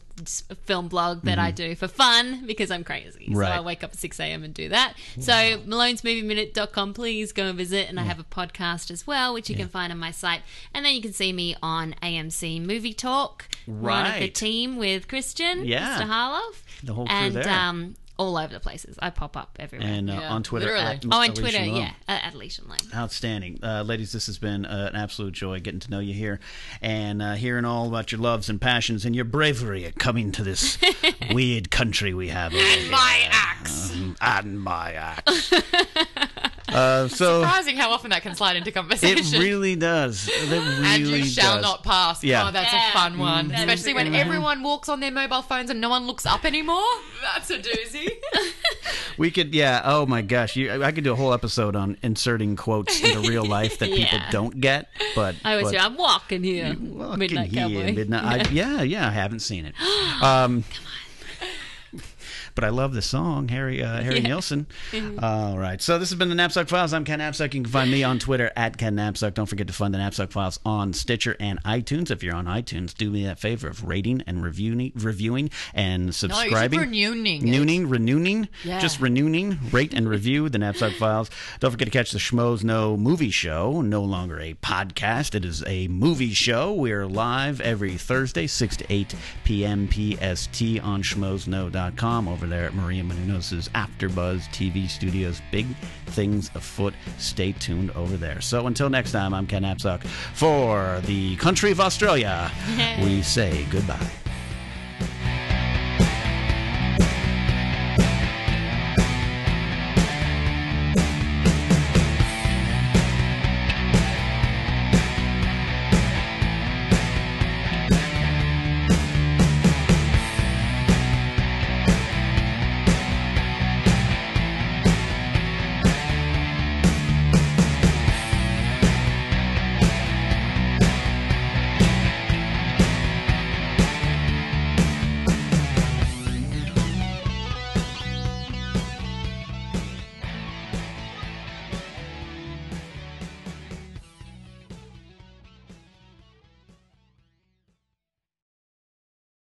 film blog that I do for fun because I'm crazy. Mm-hmm. Right. So I wake up at 6 a.m. and do that. So malonesmovieminute.com, please go and visit. And I have a podcast as well, which you can find on my site. And then you can see me on AMC Movie Talk, one of the team with Kristian, Yeah. Mr. Harloff. The whole crew and, there. Um, all over the places. I pop up everywhere. And uh, Yeah, on Twitter, literally. at oh, on Alicia Twitter, Malone. yeah, uh, at Alicia Malone. Outstanding. Uh, ladies, this has been uh, an absolute joy getting to know you here and uh, hearing all about your loves and passions and your bravery at coming to this weird country we have. And My axe. and my axe. uh, so Surprising how often that can slide into conversation. it really does. It really and you shall does. not pass. Yeah. Oh, that's Yeah. a fun one. That is Especially when one. everyone walks on their mobile phones and no one looks up anymore. That's a doozy. We could, yeah. Oh my gosh, you, I could do a whole episode on inserting quotes into real life that people Yeah. don't get. But I always but, say, I'm walking here. Walking Midnight here, Cowboy. Midnight. I, yeah, yeah. I haven't seen it. Um, But I love the song, Harry uh, Harry Nilsson. All right. So this has been the Napzok Files. I'm Ken Napzok. You can find me on Twitter at Ken Napzok. Don't forget to find the Napzok Files on Stitcher and iTunes. If you're on iTunes, do me that favor of rating and reviewing, reviewing and subscribing. No, renewing. Renewing, renewing, Yeah. just renewing, rate and review the Napzok Files. Don't forget to catch the Schmoes Know movie show. No longer a podcast, it is a movie show. We're live every Thursday, 6 to 8 p.m. PST on schmoesknow.com over there at Maria Menounos' AfterBuzz TV studios. Big things afoot. Stay tuned over there. So until next time, I'm Ken Napzok for the country of Australia. We say goodbye.